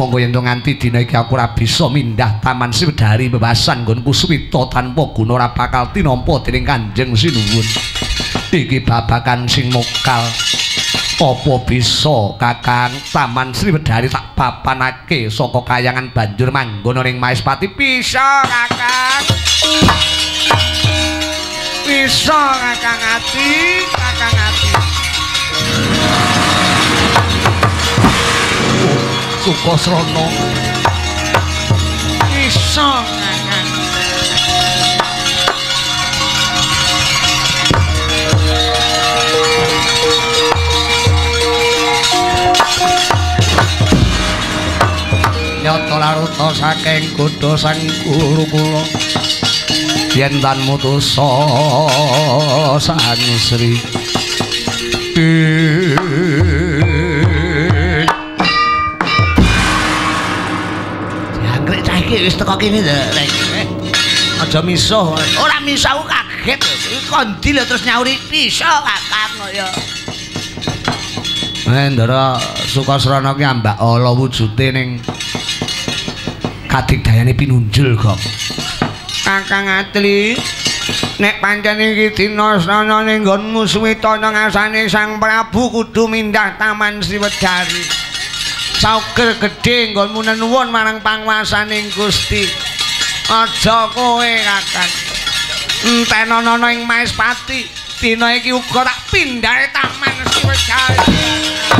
Monggo yen nganti dina iki aku ora bisa mindah taman Sriwedari bebasan nggonku suwita tanpa guna ora bakal tinampa dening Kanjeng Sinuwun. Iki babakan sing mokal. Apa bisa Kakang Taman Sriwedari tak papanake saka kayangan banjur manggon ning Maespati? Bisa Kakang. Bisa Kakang Ati Kakang Ati Sukasrana Bisa Kakang nyata laruta saking kutha sang guru kula yen tan mutusa sang sri Jangkrik cah iki wis teko kene lho. Aja misuh. Ora misuh kaget. Kondi lho terus nyauri pisah kakang kaya. Ndara Sukasrana ki ambak ala wujude ning kadigdayane pinunjul kok. Kakang Atli, nek pancen iki dina sana ning nggonmu suwita ngasane Sang Prabu kudu mindah Taman Sriwedari. Sauger gedhe nggonmu nenuwun marang panguwasaning Gusti. Aja kowe kakang. Entenono ing Maespati, dina iki uga tak pindahe Taman Sriwedari.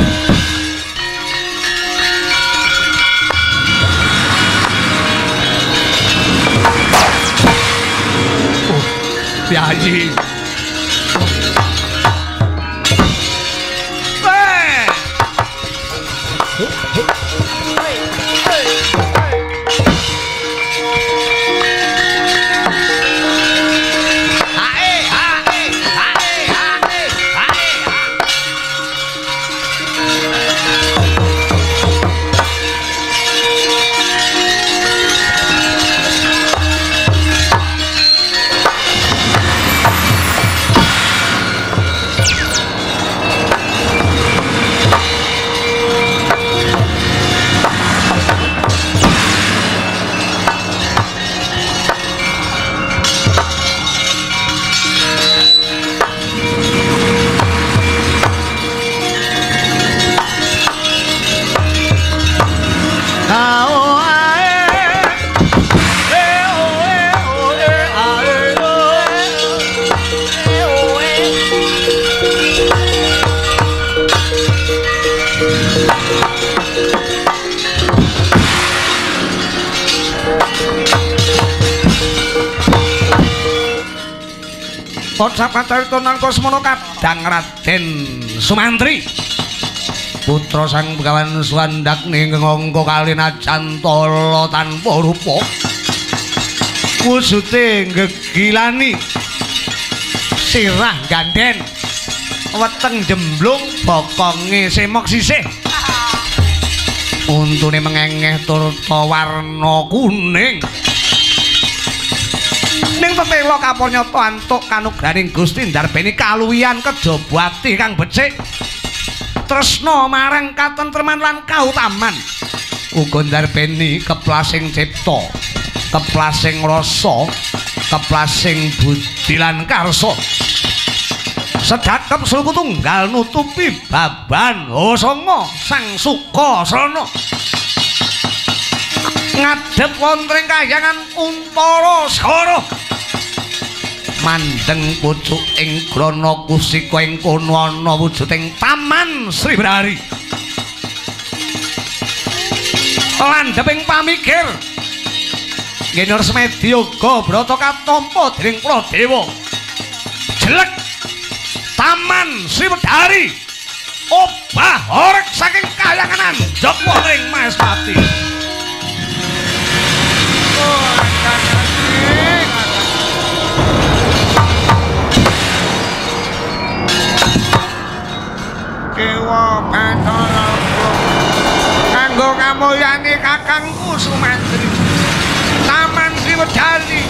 Piayi. Eh. Pocapacarita nangka semono kadang Raden Sumantri. putra sang Begawan Suwandak ning ngangka kalinancantala tanpa rupa. Wujude gegilani sirah gandhen weteng jemblung bokonge semok sisih. Untune mengengeh turta warna kuning ning tetela kapanyata antuk kanugraning Gusti ndarbeni kaluwihan kejabati kang becik. Tresna marang katentreman lan kautaman. Uga ndarbeni keplasing cipta keplasing rasa keplasing budi lan karsa. Sedakep sulku tunggal nutupi baban osongo sang suka srana ngadhep wonten kayangan untara sara mandeng pucuk ing grana kusika ing kono ana wujuding taman Sribrari. Landheping pamikir Ngenyur Semedi yoga brata katampa dening Pradewa. Jelek Taman Sriwedari. Obah orek saking kayangan Joko ring Maespati. Oh, Dewa Batara kanggo kamulyane kakangku Sumantri. Taman Sriwedari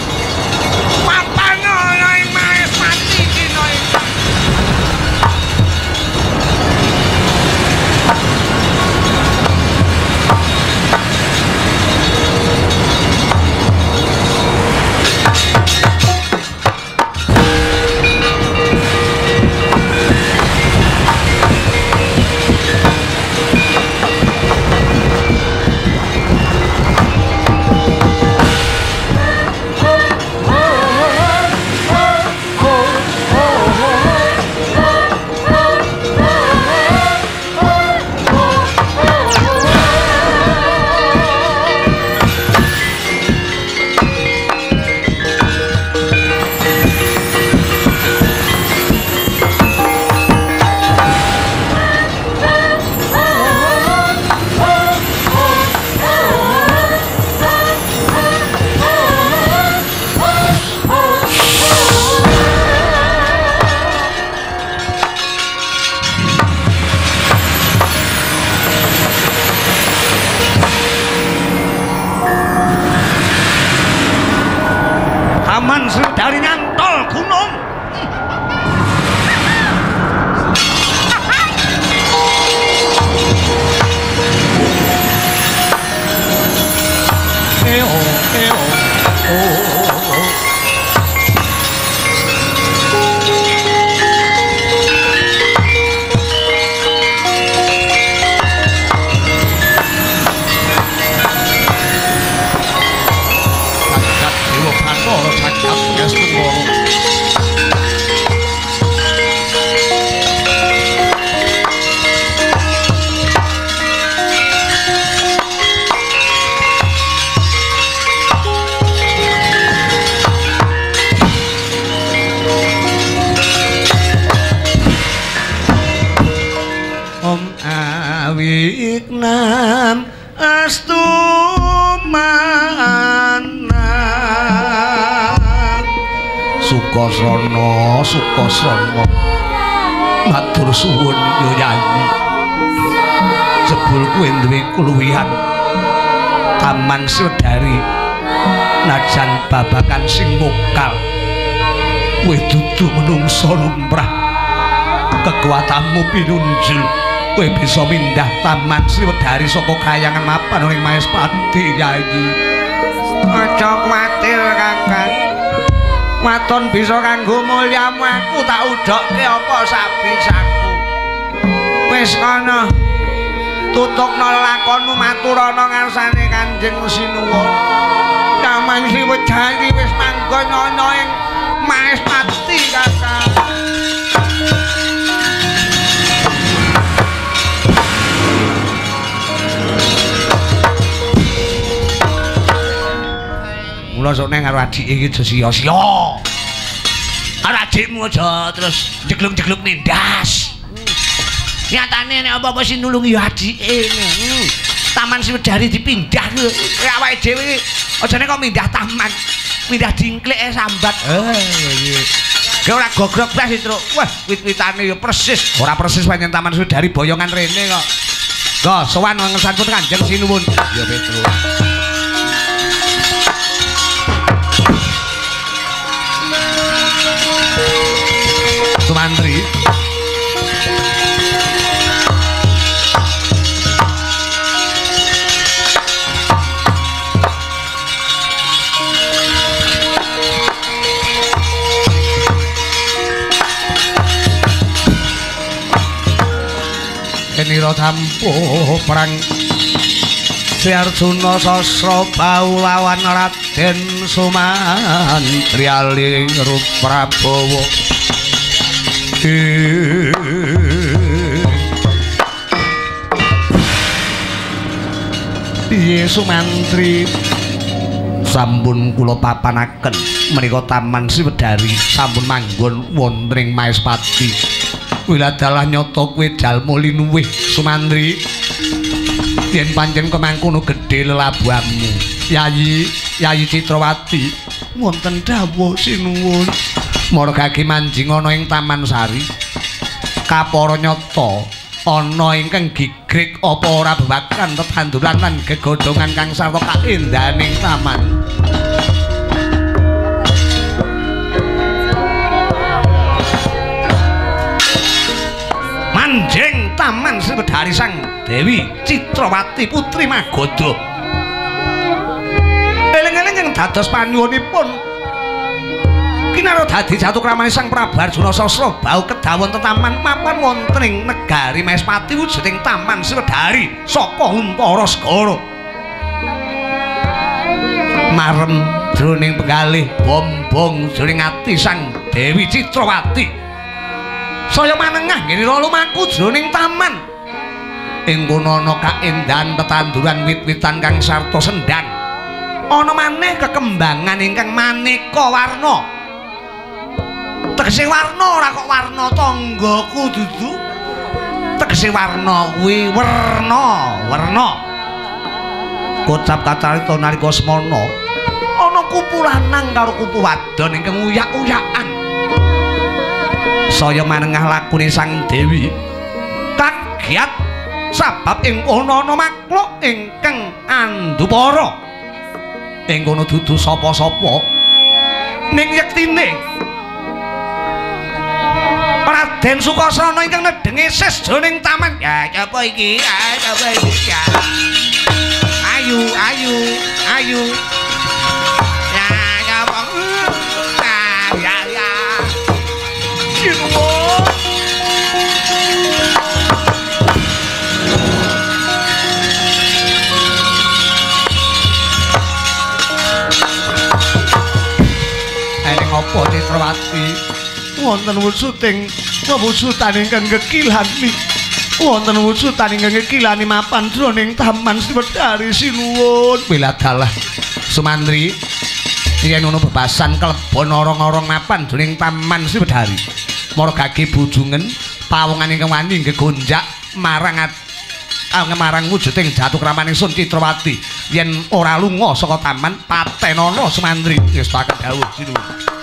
astu manan Sukasana Sukasana. Matur suwun yo nyanyi. Jebul kuwi duwe kuluwihan. Taman Sedari. Najan babakan sing mokal kowe dudu menungsa lumrah. Kekuatanmu pinunjul kowe bisa mindah taman Sriwedari saka kayangan mapan ning Maespati Yayi aja kuwatir Kakang. Waton bisa kanggo mulyamu aku tak udokke apa sabisaku wis kana tutukna lakonmu maturana ngarsane Kanjeng Sinuwun taman Sriwedari wis manggon ana ing Maespati Kakang Nang karo adike iki aja sia-sia. Karo adikmu aja terus jegluk-jegluk nindas. Nyatane nek apa-apa sing nulungi ya adike. Taman Sriwedari dipindah. Kayak awake dhewe aja nek kok mindah taman. E sambat. Eh, iya. Ge ora gogrok blas itu. Wah, wit-witane ya persis. Ora persis pancen Taman Sriwedari boyongan rene kok. Go, sowan ngesanpun Kanjeng Sinuwun. Ya Petrus. Sumantri Enira tampuh perang. Arjuna sasra bau lawan Raden Sumantri ali Prabowo Piye Sumantri sampun kula papanaken menika Taman Sriwedari sampun manggon wonten ing Maespati. Wiladalah nyata kowe dalmu linuwih Sumantri. Yen pancen kemangkono gedhe lelabuhanmu. Yayi, Yayi Citrawati wonten dawuh sinuwun. Margagi manjing ana ing Taman Sari. Kapara nyata ana ingkang gigrek apa ora babakan tetanduran lan gegodhongan kang sarta kaendaning taman. Manjing Taman Sriwedari Sang Dewi Citrawati Putri Magoda. Eling-eling yang dados panyuwunipun dadi jatuh kramane Sang Prabu Arjuna Sasra bau kedawon tetaman mapan wonten ing negari Maespati wujuding taman Sriwedari saka Huntara Segara. Marem jroning penggalih bombong jroning ati Sang Dewi Citrawati. Saya manengah ngene lumaku jroning taman. Ing kono ana kaendahan tetanduran wit-witan kang sarta sendang. Ana maneh kekembangan ingkang maneka warna. Tegese warna ora kok warna tanggaku dudu. Tegese warna kuwi werna werna. Kocap kacarita nalika semana ana kupu lanang karo kupu wadon ingkang uyak-uyakan. Saya manengah lakune sang dewi. Kagiat sabab ing kono ana makhluk ingkang andupara ing kono dudu sapa-sapa. Ning yektine Raden Sukasana ingkang nedenge sis jroning taman. Ya, apa iki? Ya, apa iki? Ayu, ayu, ayu. Ya, ya apa? Ya, ya. Sinuwun. Eling apa Citrawati? Wonten wusuting wewusutan ingkang gekilani wonten wusutan ingkang gekilani mapan jroning taman Sriwedari sinuwun. Wiladalah Sumantri yen ono bebasan klebon orong-orong mapan jroning taman Sriwedari margage bujungen pawongan ingkang wani gegonjak marang bakal ngemarang wujuding jatuh kramaning Sun Citrawati. Yen ora lunga saka taman patenana Sumantri wis paket dawuh sinuwun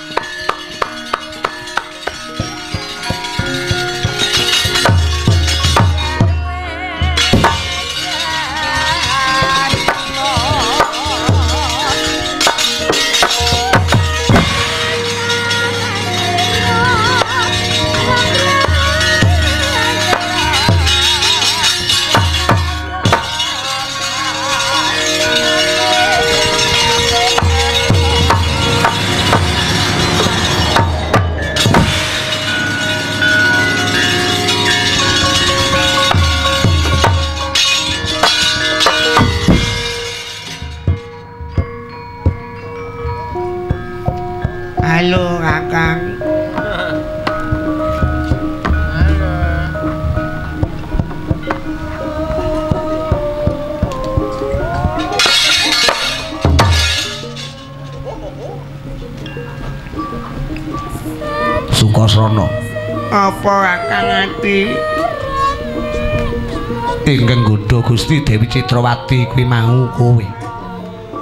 Gusti Dewi Citrawati kuwi mau kowe.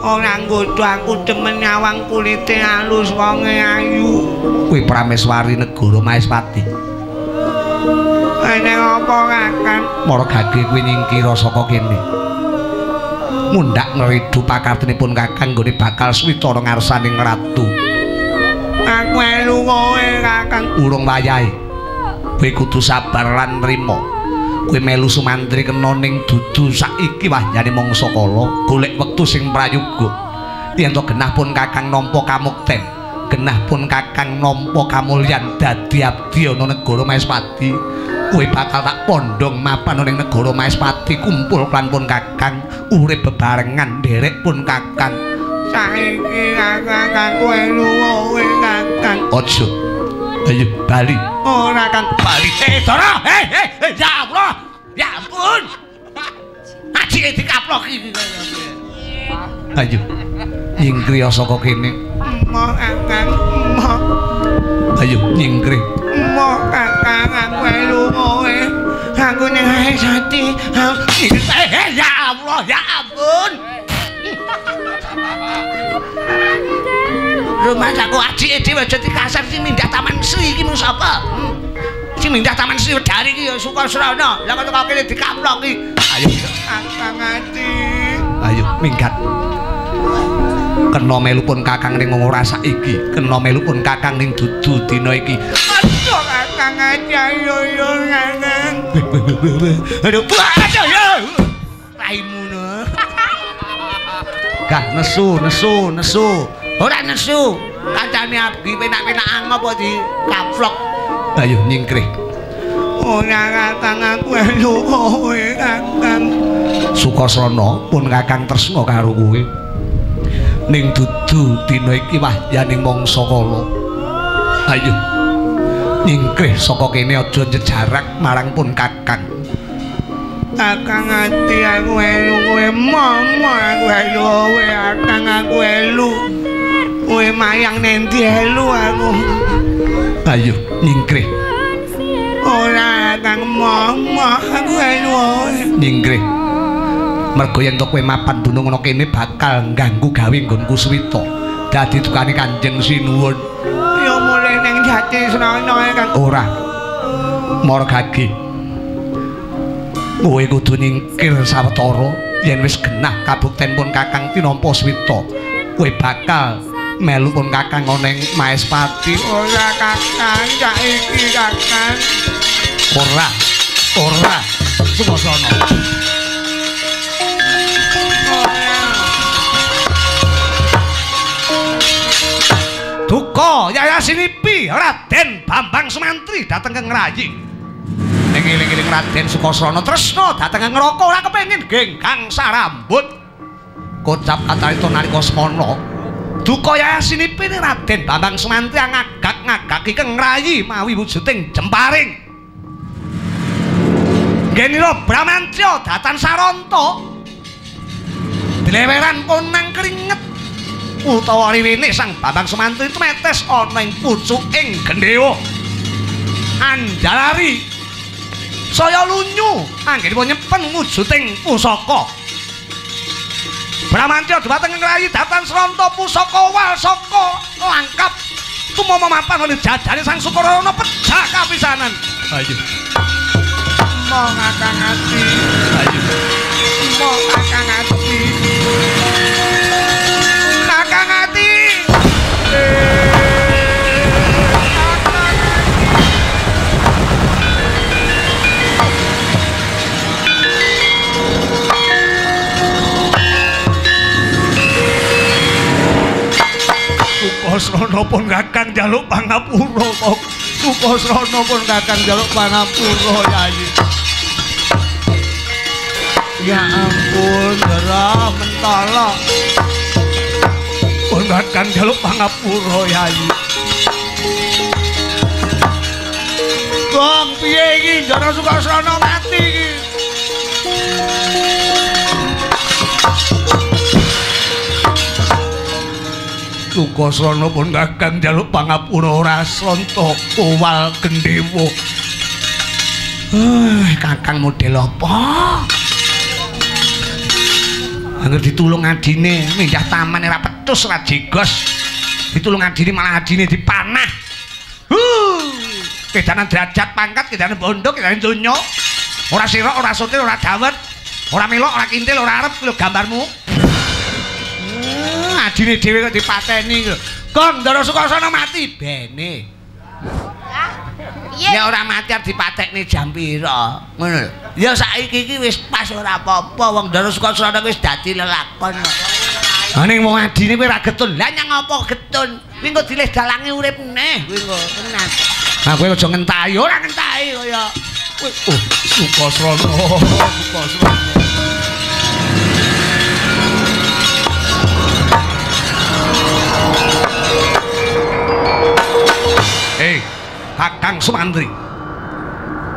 Ora nggodho aku demen nyawang kulite alus wonge ayu. Kuwi prameswari negara Maespati. Enek apa Kakang? Mara gage kuwi nyingkira saka kene. Mundhak ngridu pakartenipun Kakang nggone bakal switara ngarsaning ratu. Aku elu kowe Kakang. Urung wayahe. Kowe kudu sabar lan nrimo. Kowe melu sumantri kena ning dudu saiki wahyane mangsa kala, golek wektu sing prayoga. Yen to genah pun Kakang nampa kamukten, genah pun Kakang nampa kamulyan dadi abdi ana negara Maespati. Kowe bakal tak pondhong mapan ning negara Maespati kumpul klan pun Kakang, urip bebarengan nderek pun Kakang. Saiki Kakang kowe Kakang. Ojo. Ayo bali. Ora Kang. Bali. Eh, Dara. Eh, eh, eh, ya. Ya ampun. Aji dikaplok iki. Ayo. Nyingkri saka kene. Mo Kakang, mo. Ayo nyingkri. Mo Kakang aku elu kowe. Aku ning ae sati. Eh, ya Allah, ya ampun. Rumah saku aji dhewe aja dikasar sing mindah Taman Sri iki mung sapa? Sing mindah Taman Sri Wedari iki ya Sukasrana. Lah kok kok kene dikaplok iki. Ayo. Kakang Ati. Ayo minggat. Kena melupun Kakang ning ora saiki, kena melupun Kakang ning dudu dina iki. Aduh Kakang Ati ayo yo Kakang. Aduh, aduh ya. Raimu no. Gah nesu, nesu, nesu. Ora nesu. Kancane abdi penak-penak angop di kaplok. Ayo nyingkrih. Ora Kakang aku elu kowe Kakang. Sukasrana pun Kakang tresna karo kowe. Ning dudu dina iki wahyaning mangsa kala. Ayo. Nyingkrih saka kene aja njejarak marang pun Kakang. Kakang Ati aku elu kowe momo aku elu kowe Kakang aku elu. Kowe mayang nendi elu aku. Ayo nyingkrih. Ora Kakang momo aku elu kowe. Nyingkrih. Mergo yen to kowe mapan dunung ana kene bakal ngganggu gawe nggonku Swita. Dadi tukane Kanjeng Sinuwun. Yo mulih ning jati srana Kang. Ora. Margage. Kowe kudu nyingkir sawetara yen wis genah kabukten pun Kakang tinampa Swita. Kowe bakal melu pun Kakang ana ing Maespati. Ora Kakang saiki Kakang. Ora. Ora. Sumasana. Duka Yayasinipi Raden Bambang Sumantri dateng ke Ngrayi. Ning eling-eling Raden Sukasrana tresna dateng ke Ngroko ora kepengin genggang sarambut. Kocap kacarita nalika semana. Duka Yayasinipi ni Raden Bambang Sumantri ngagak-ngagaki ke Ngrayi mawi wujuding jemparing. Genira Bramantya datan Saranta. Dileweran konang keringet utawa riwene Sang Bambang Sumantri tumetes ana ing pucuking gendhewa. Anjalari saya lunyu anggenipun nyempen wujuding pusaka. Bramantya dhumateng ngrayi datan sranta pusaka wal saka langkap tumama mapan oleh jajane Sang Sukarana pejah kapisanan. Ayo. Mong Kakang Ati. Ayo. Mong Kakang Ati. Kakang Ati. Sukasrana pun kakang jaluk pangapura kok. Sukasrana pun kakang jaluk pangapura yayi. Ya ampun, Dara mentala. Pun kakang jaluk pangapura yayi. Bang, piye iki? Dara Sukasrana mati iki. Sukasrana pun kakang jaluk pangapura ora sranta kowal gendhewa. Eh, kakang model apa? Angger ditulung adine, minggah taman ora petus ora jegos. Ditulung adine malah adine dipanah. Huh! Kedanan derajat pangkat, kedanan bondo, kedanan donya. Ora sirok, ora sotir, ora dawet. Ora melok, ora kintil, ora arep lho gambarmu. Adine dhewe kok dipateni lho. Kong Ndara Sukasana mati bene. Ya ora mati arep dipatekne jam pira. Ngono lho. Ya saiki iki wis pas ora apa-apa wong Ndara Sukasana wis dadi lelakon. Ha ning wong adine kowe ora getun. Lah nyang apa getun? Kuwi engko dilih dalange urip neh kuwi engko tenan. Nah kowe aja ngentahi, ora ngentahi kaya kowe oh Sukasana, Sukasana. Eh, Kakang Sumantri.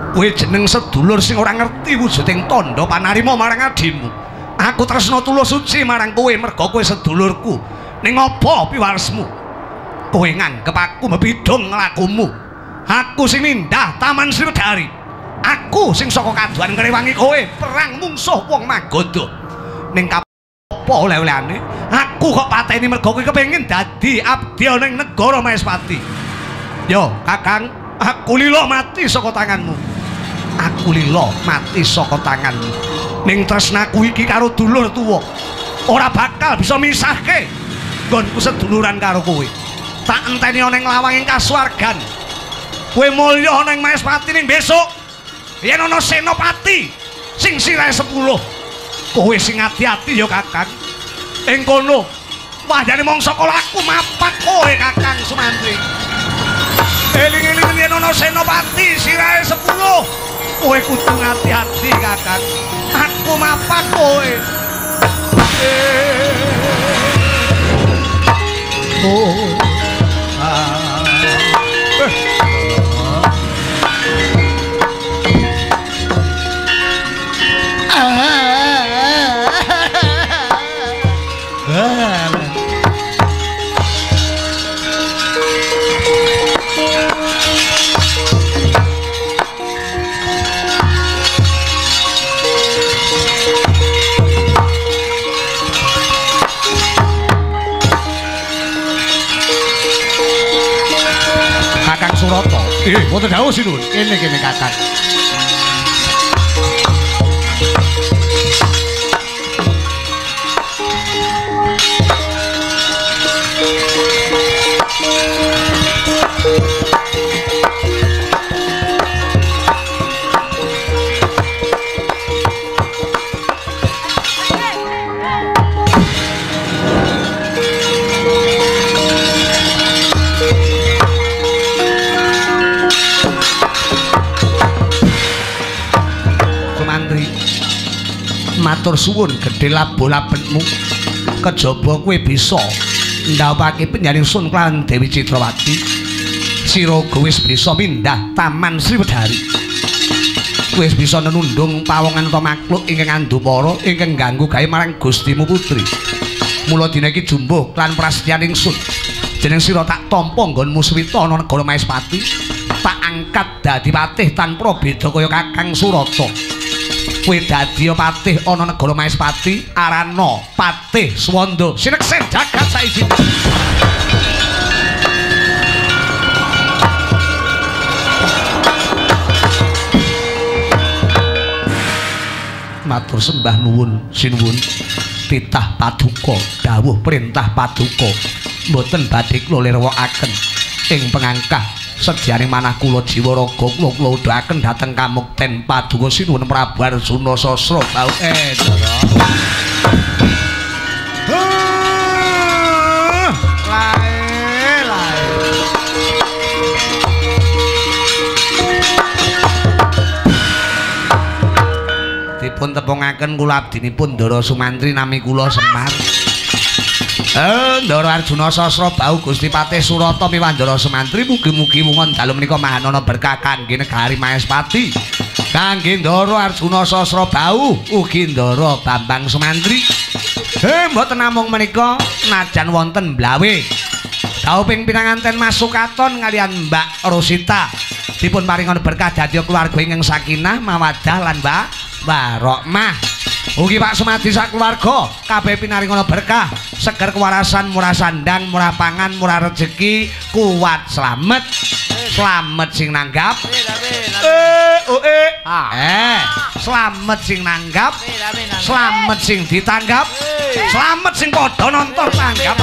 Kowe jeneng sedulur sing ora ngerti wujuding tandha panarima marang adimu. Aku tresna tulus suci marang kowe merga kowe sedulurku. Ning apa piwaresmu? Kowe nganggep aku mebidung nglakumu. Aku sing mindah Taman Sriwedari. Aku sing saka kaduan ngrewangi kowe perang mungsuh wong Magodo. Ning apa oleh-olehane? Aku kok pateni merga kowe kepengin dadi abdi ana ing negara Maespati. Yo, Kakang, aku lilo mati saka tanganmu. Aku lilo mati saka tanganmu. Ning tresnaku iki karo dulur tuwa. Ora bakal bisa misahke nggonku seduluran karo kowe. Tak enteni ana ing lawanging kasuwargan. Kowe mulya ana ing Maespati ning besok. Yen ana senopati sing sirahe 10. Kowe sing ati-ati ya, Kakang. Ing kono wadyane mangsa kala aku mapak kowe, Kakang Sumantri. Eling-eling yen ana senopati sirahe 10. Kowe kudu ngati-ati, Kakang. Aku mapak kowe. Oh. Kakang Surata. Eh, mboten dawuh sinun. Kene Matur suwun gedhe labo-labenmu. Kejaba kowe bisa ndhawake penyaring sun klan Dewi Citrawati. Sira uga wis bisa mindah Taman Sriwedari. Wis bisa nenundung pawongan ta makhluk ingkang andupara ingkang ganggu gawe marang Gustimu putri. Mula dina iki jumbuh klan prasetyaning sun. Jeneng sira tak tampa nggonmu suwita ana negara Maespati. Tak angkat dadi patih tanpa beda kaya Kakang Surata. Kowe dadi patih ana negara Maespati arana patih Swanda sineksen jagat saisine matur sembah nuwun sinuwun. Titah paduka dawuh perintah paduka. Mboten badhe kula lirwakaken ing pengangkah sejane manah kula jiwa raga kula udhaken dhateng kamukten paduka sinuwun Prabu Arjuna Sasra bau eh dipun tepungaken kula abdinipun Ndara Sumantri nami kula Semar. Eh, Ndara Arjuna Sasra bau Gusti Patih Surata miwandara Sumantri mugi-mugi wonten dalem menika mahanana berkah kangge negari Maespati. Kangge Ndara Arjuna Sasra bau ugi Ndara Bambang Sumantri. Eh, mboten namung menika najan wonten Blawe. Kauping pinanganten masuk katon kalian Mbak Rosita dipun paringon berkah dadi keluarga ingkang sakinah mawaddah lan Mbak Barokmah. Ugi Pak Sumadi sak keluarga kabeh pinaringana berkah, seger kewarasan, murah sandang, murah pangan, murah rezeki, kuat slamet. Slamet sing nanggap. Eh, oh eh. Eh, slamet sing nanggap. Slamet sing ditanggap. Slamet sing padha nonton tanggap.